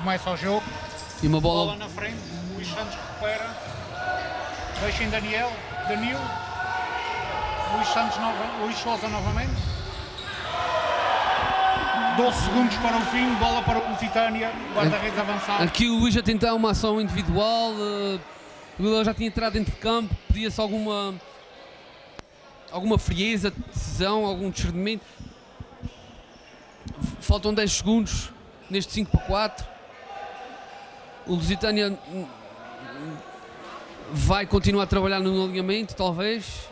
Começa o jogo, e uma bola bola na frente, Luís Santos recupera, deixa em Daniel, Danilo, Luís Santos, nova, Luís Souza novamente. 12 segundos para o fim, bola para o Lusitânia, guarda-redes avançado. Aqui o Luís a tentar uma ação individual, eh, o Vila já tinha entrado dentro de campo, pedia-se alguma alguma frieza, decisão, algum discernimento. Faltam 10 segundos neste 5 para 4. O Lusitânia vai continuar a trabalhar no alinhamento, talvez.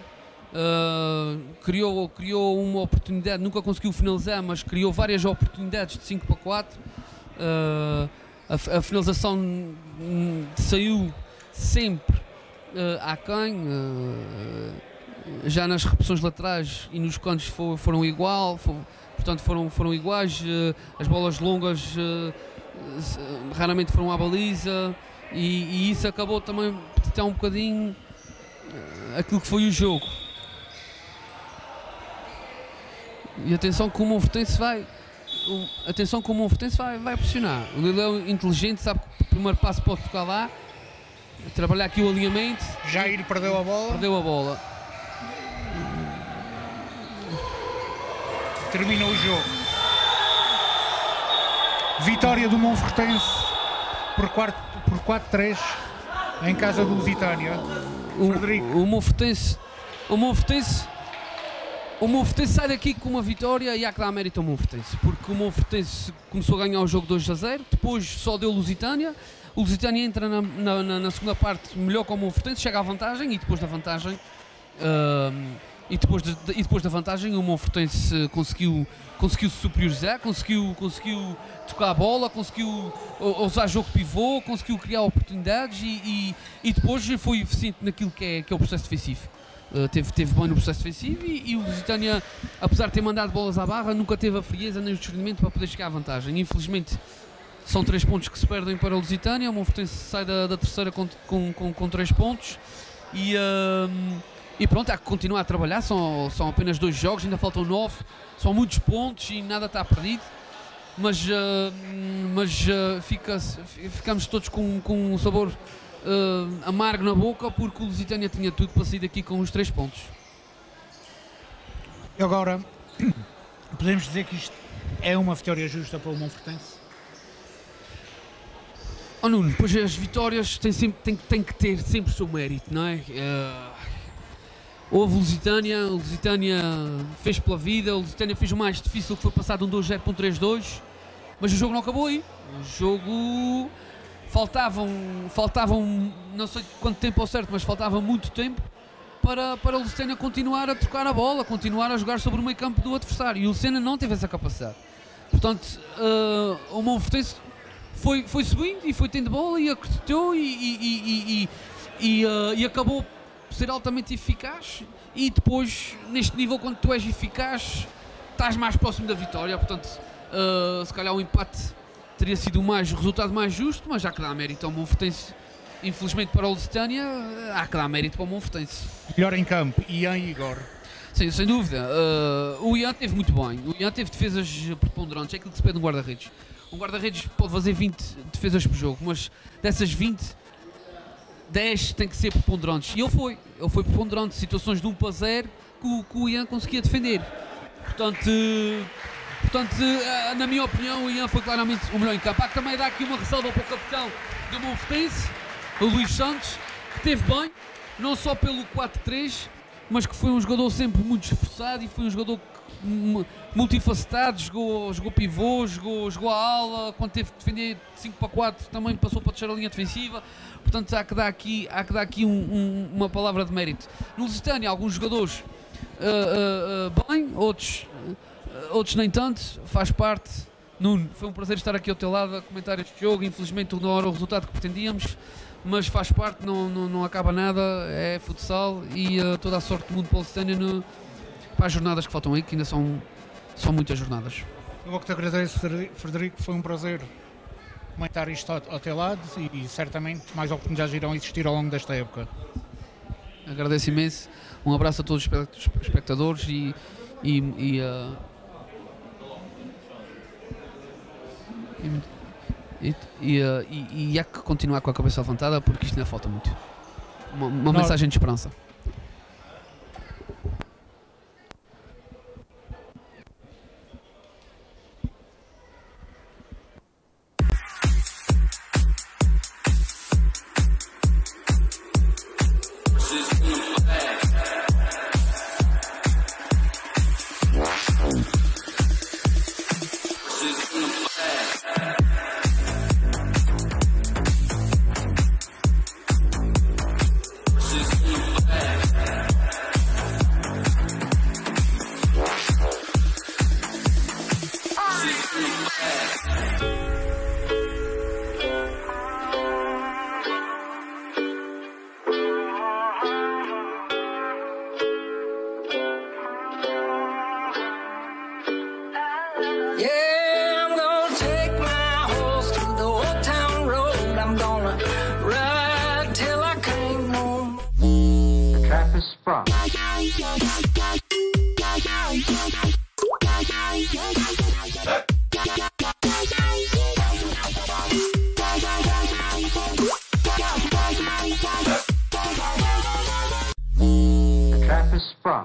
Uh, criou, criou uma oportunidade, nunca conseguiu finalizar, mas criou várias oportunidades de 5 para 4. Uh, a, fi- a finalização saiu sempre uh, aquém. uh, já nas repetições laterais e nos cantos fo- foram igual, fo- portanto foram, foram iguais. as bolas longas raramente foram à baliza e, e isso acabou também por ter um bocadinho uh, aquilo que foi o jogo. E atenção que o Monfortense vai. o- Atenção que o Monfortense vai, vai pressionar. O Lilão é inteligente, sabe que o primeiro passo pode tocar lá. Trabalhar aqui o alinhamento, Jair perdeu a bola, perdeu a bola. termina o jogo. Vitória do Monfortense por 4 por 4-3 em casa do Lusitânia. Frederico. O, o Monfortense, o Monfortense, o Monfortense sai daqui com uma vitória e há que dar mérito ao Monfortense, porque o Monfortense começou a ganhar o jogo 2 a 0, depois só deu Lusitânia, o Lusitânia entra na, na- na- segunda parte melhor que o Monfortense, chega à vantagem e depois da vantagem ahm, e, depois de- e depois da vantagem o Monfortense conseguiu conseguiu se superiorizar, conseguiu, conseguiu tocar a bola, conseguiu usar jogo pivô, conseguiu criar oportunidades e, e, e depois foi eficiente naquilo que é, que é o processo defensivo. Uh, teve, teve bem no processo defensivo e, e o Lusitânia, apesar de ter mandado bolas à barra, nunca teve a frieza nem o discernimento para poder chegar à vantagem. Infelizmente São três pontos que se perdem para o Lusitânia. O Monfortense sai da, da terceira com, com, com, com três pontos. E, ahm, e pronto, há que continuar a trabalhar. São, são apenas dois jogos, ainda faltam nove. São muitos pontos e nada está perdido. Mas, ah, mas ah, fica, ficamos todos com, com um sabor ah, amargo na boca porque o Lusitânia tinha tudo para sair daqui com os três pontos. E agora, [CLEARS THROAT] podemos dizer que isto é uma vitória justa para o Monfortense? Oh Nuno, pois as vitórias têm, sempre, têm, têm que ter sempre o seu mérito, não é? Eh, houve Lusitânia, Lusitânia fez pela vida, Lusitânia fez o mais difícil que foi passar de um 2-0 para um 3-2, mas o jogo não acabou aí. O jogo faltavam, faltavam não sei quanto tempo ao certo, mas faltava muito tempo para, para o Lucena continuar a trocar a bola, continuar a jogar sobre o meio campo do adversário. E o Lucena não teve essa capacidade. Portanto, eh, o Monfortense foi, foi subindo e foi tendo bola e acreditou e, e, e, e, e, eh, e acabou ser altamente eficaz. E depois, neste nível, quando tu és eficaz, estás mais próximo da vitória. Portanto, eh, se calhar o empate teria sido o mais, o resultado mais justo, mas já que dá mérito ao Monfortense. Infelizmente para o Lusitânia, há que dar mérito para o Monfortense. Melhor em campo, Ian e Igor. Sim, sem dúvida. Uh, o Ian teve muito bem. O Ian teve defesas preponderantes. É aquilo que se pede no guarda-redes. Um guarda-redes pode fazer 20 defesas por jogo, mas dessas 20, 10 tem que ser preponderantes. E ele foi. Ele foi preponderante. Situações de 1 para 0 que o, que o Ian conseguia defender. Portanto, portanto, uh, na minha opinião, o Ian foi claramente o melhor em campo. Há que também dar aqui uma ressalva para o capitão do Monfortense, o Luís Santos, que teve bem, não só pelo 4-3, mas que foi um jogador sempre muito esforçado e foi um jogador que, multifacetado, jogou, jogou pivô, jogou, jogou a ala, quando teve que defender 5 para 4 também passou para deixar a linha defensiva, portanto há que dar aqui, há que dar aqui um- um- uma palavra de mérito. No Lusitânia, alguns jogadores ah, ah, ah, bem, outros, outros nem tanto, faz parte. Nuno, foi um prazer estar aqui ao teu lado a comentar este jogo, infelizmente não era o resultado que pretendíamos, mas faz parte, não, não, não acaba nada, é futsal e uh, toda a sorte do mundo para o Lusitânia no- para as jornadas que faltam aí, que ainda são, são muitas jornadas. Eu vou que te agradeço, Frederico-. Foi um prazer comentar isto ao, ao teu lado e, e certamente mais oportunidades irão existir ao longo desta época. Agradeço imenso, um abraço a todos os espe- espectadores e, e, e, uh, e, e, uh, e- e há que continuar com a cabeça levantada porque isto ainda falta muito. Uma, uma mensagem de esperança. The trap is sprung.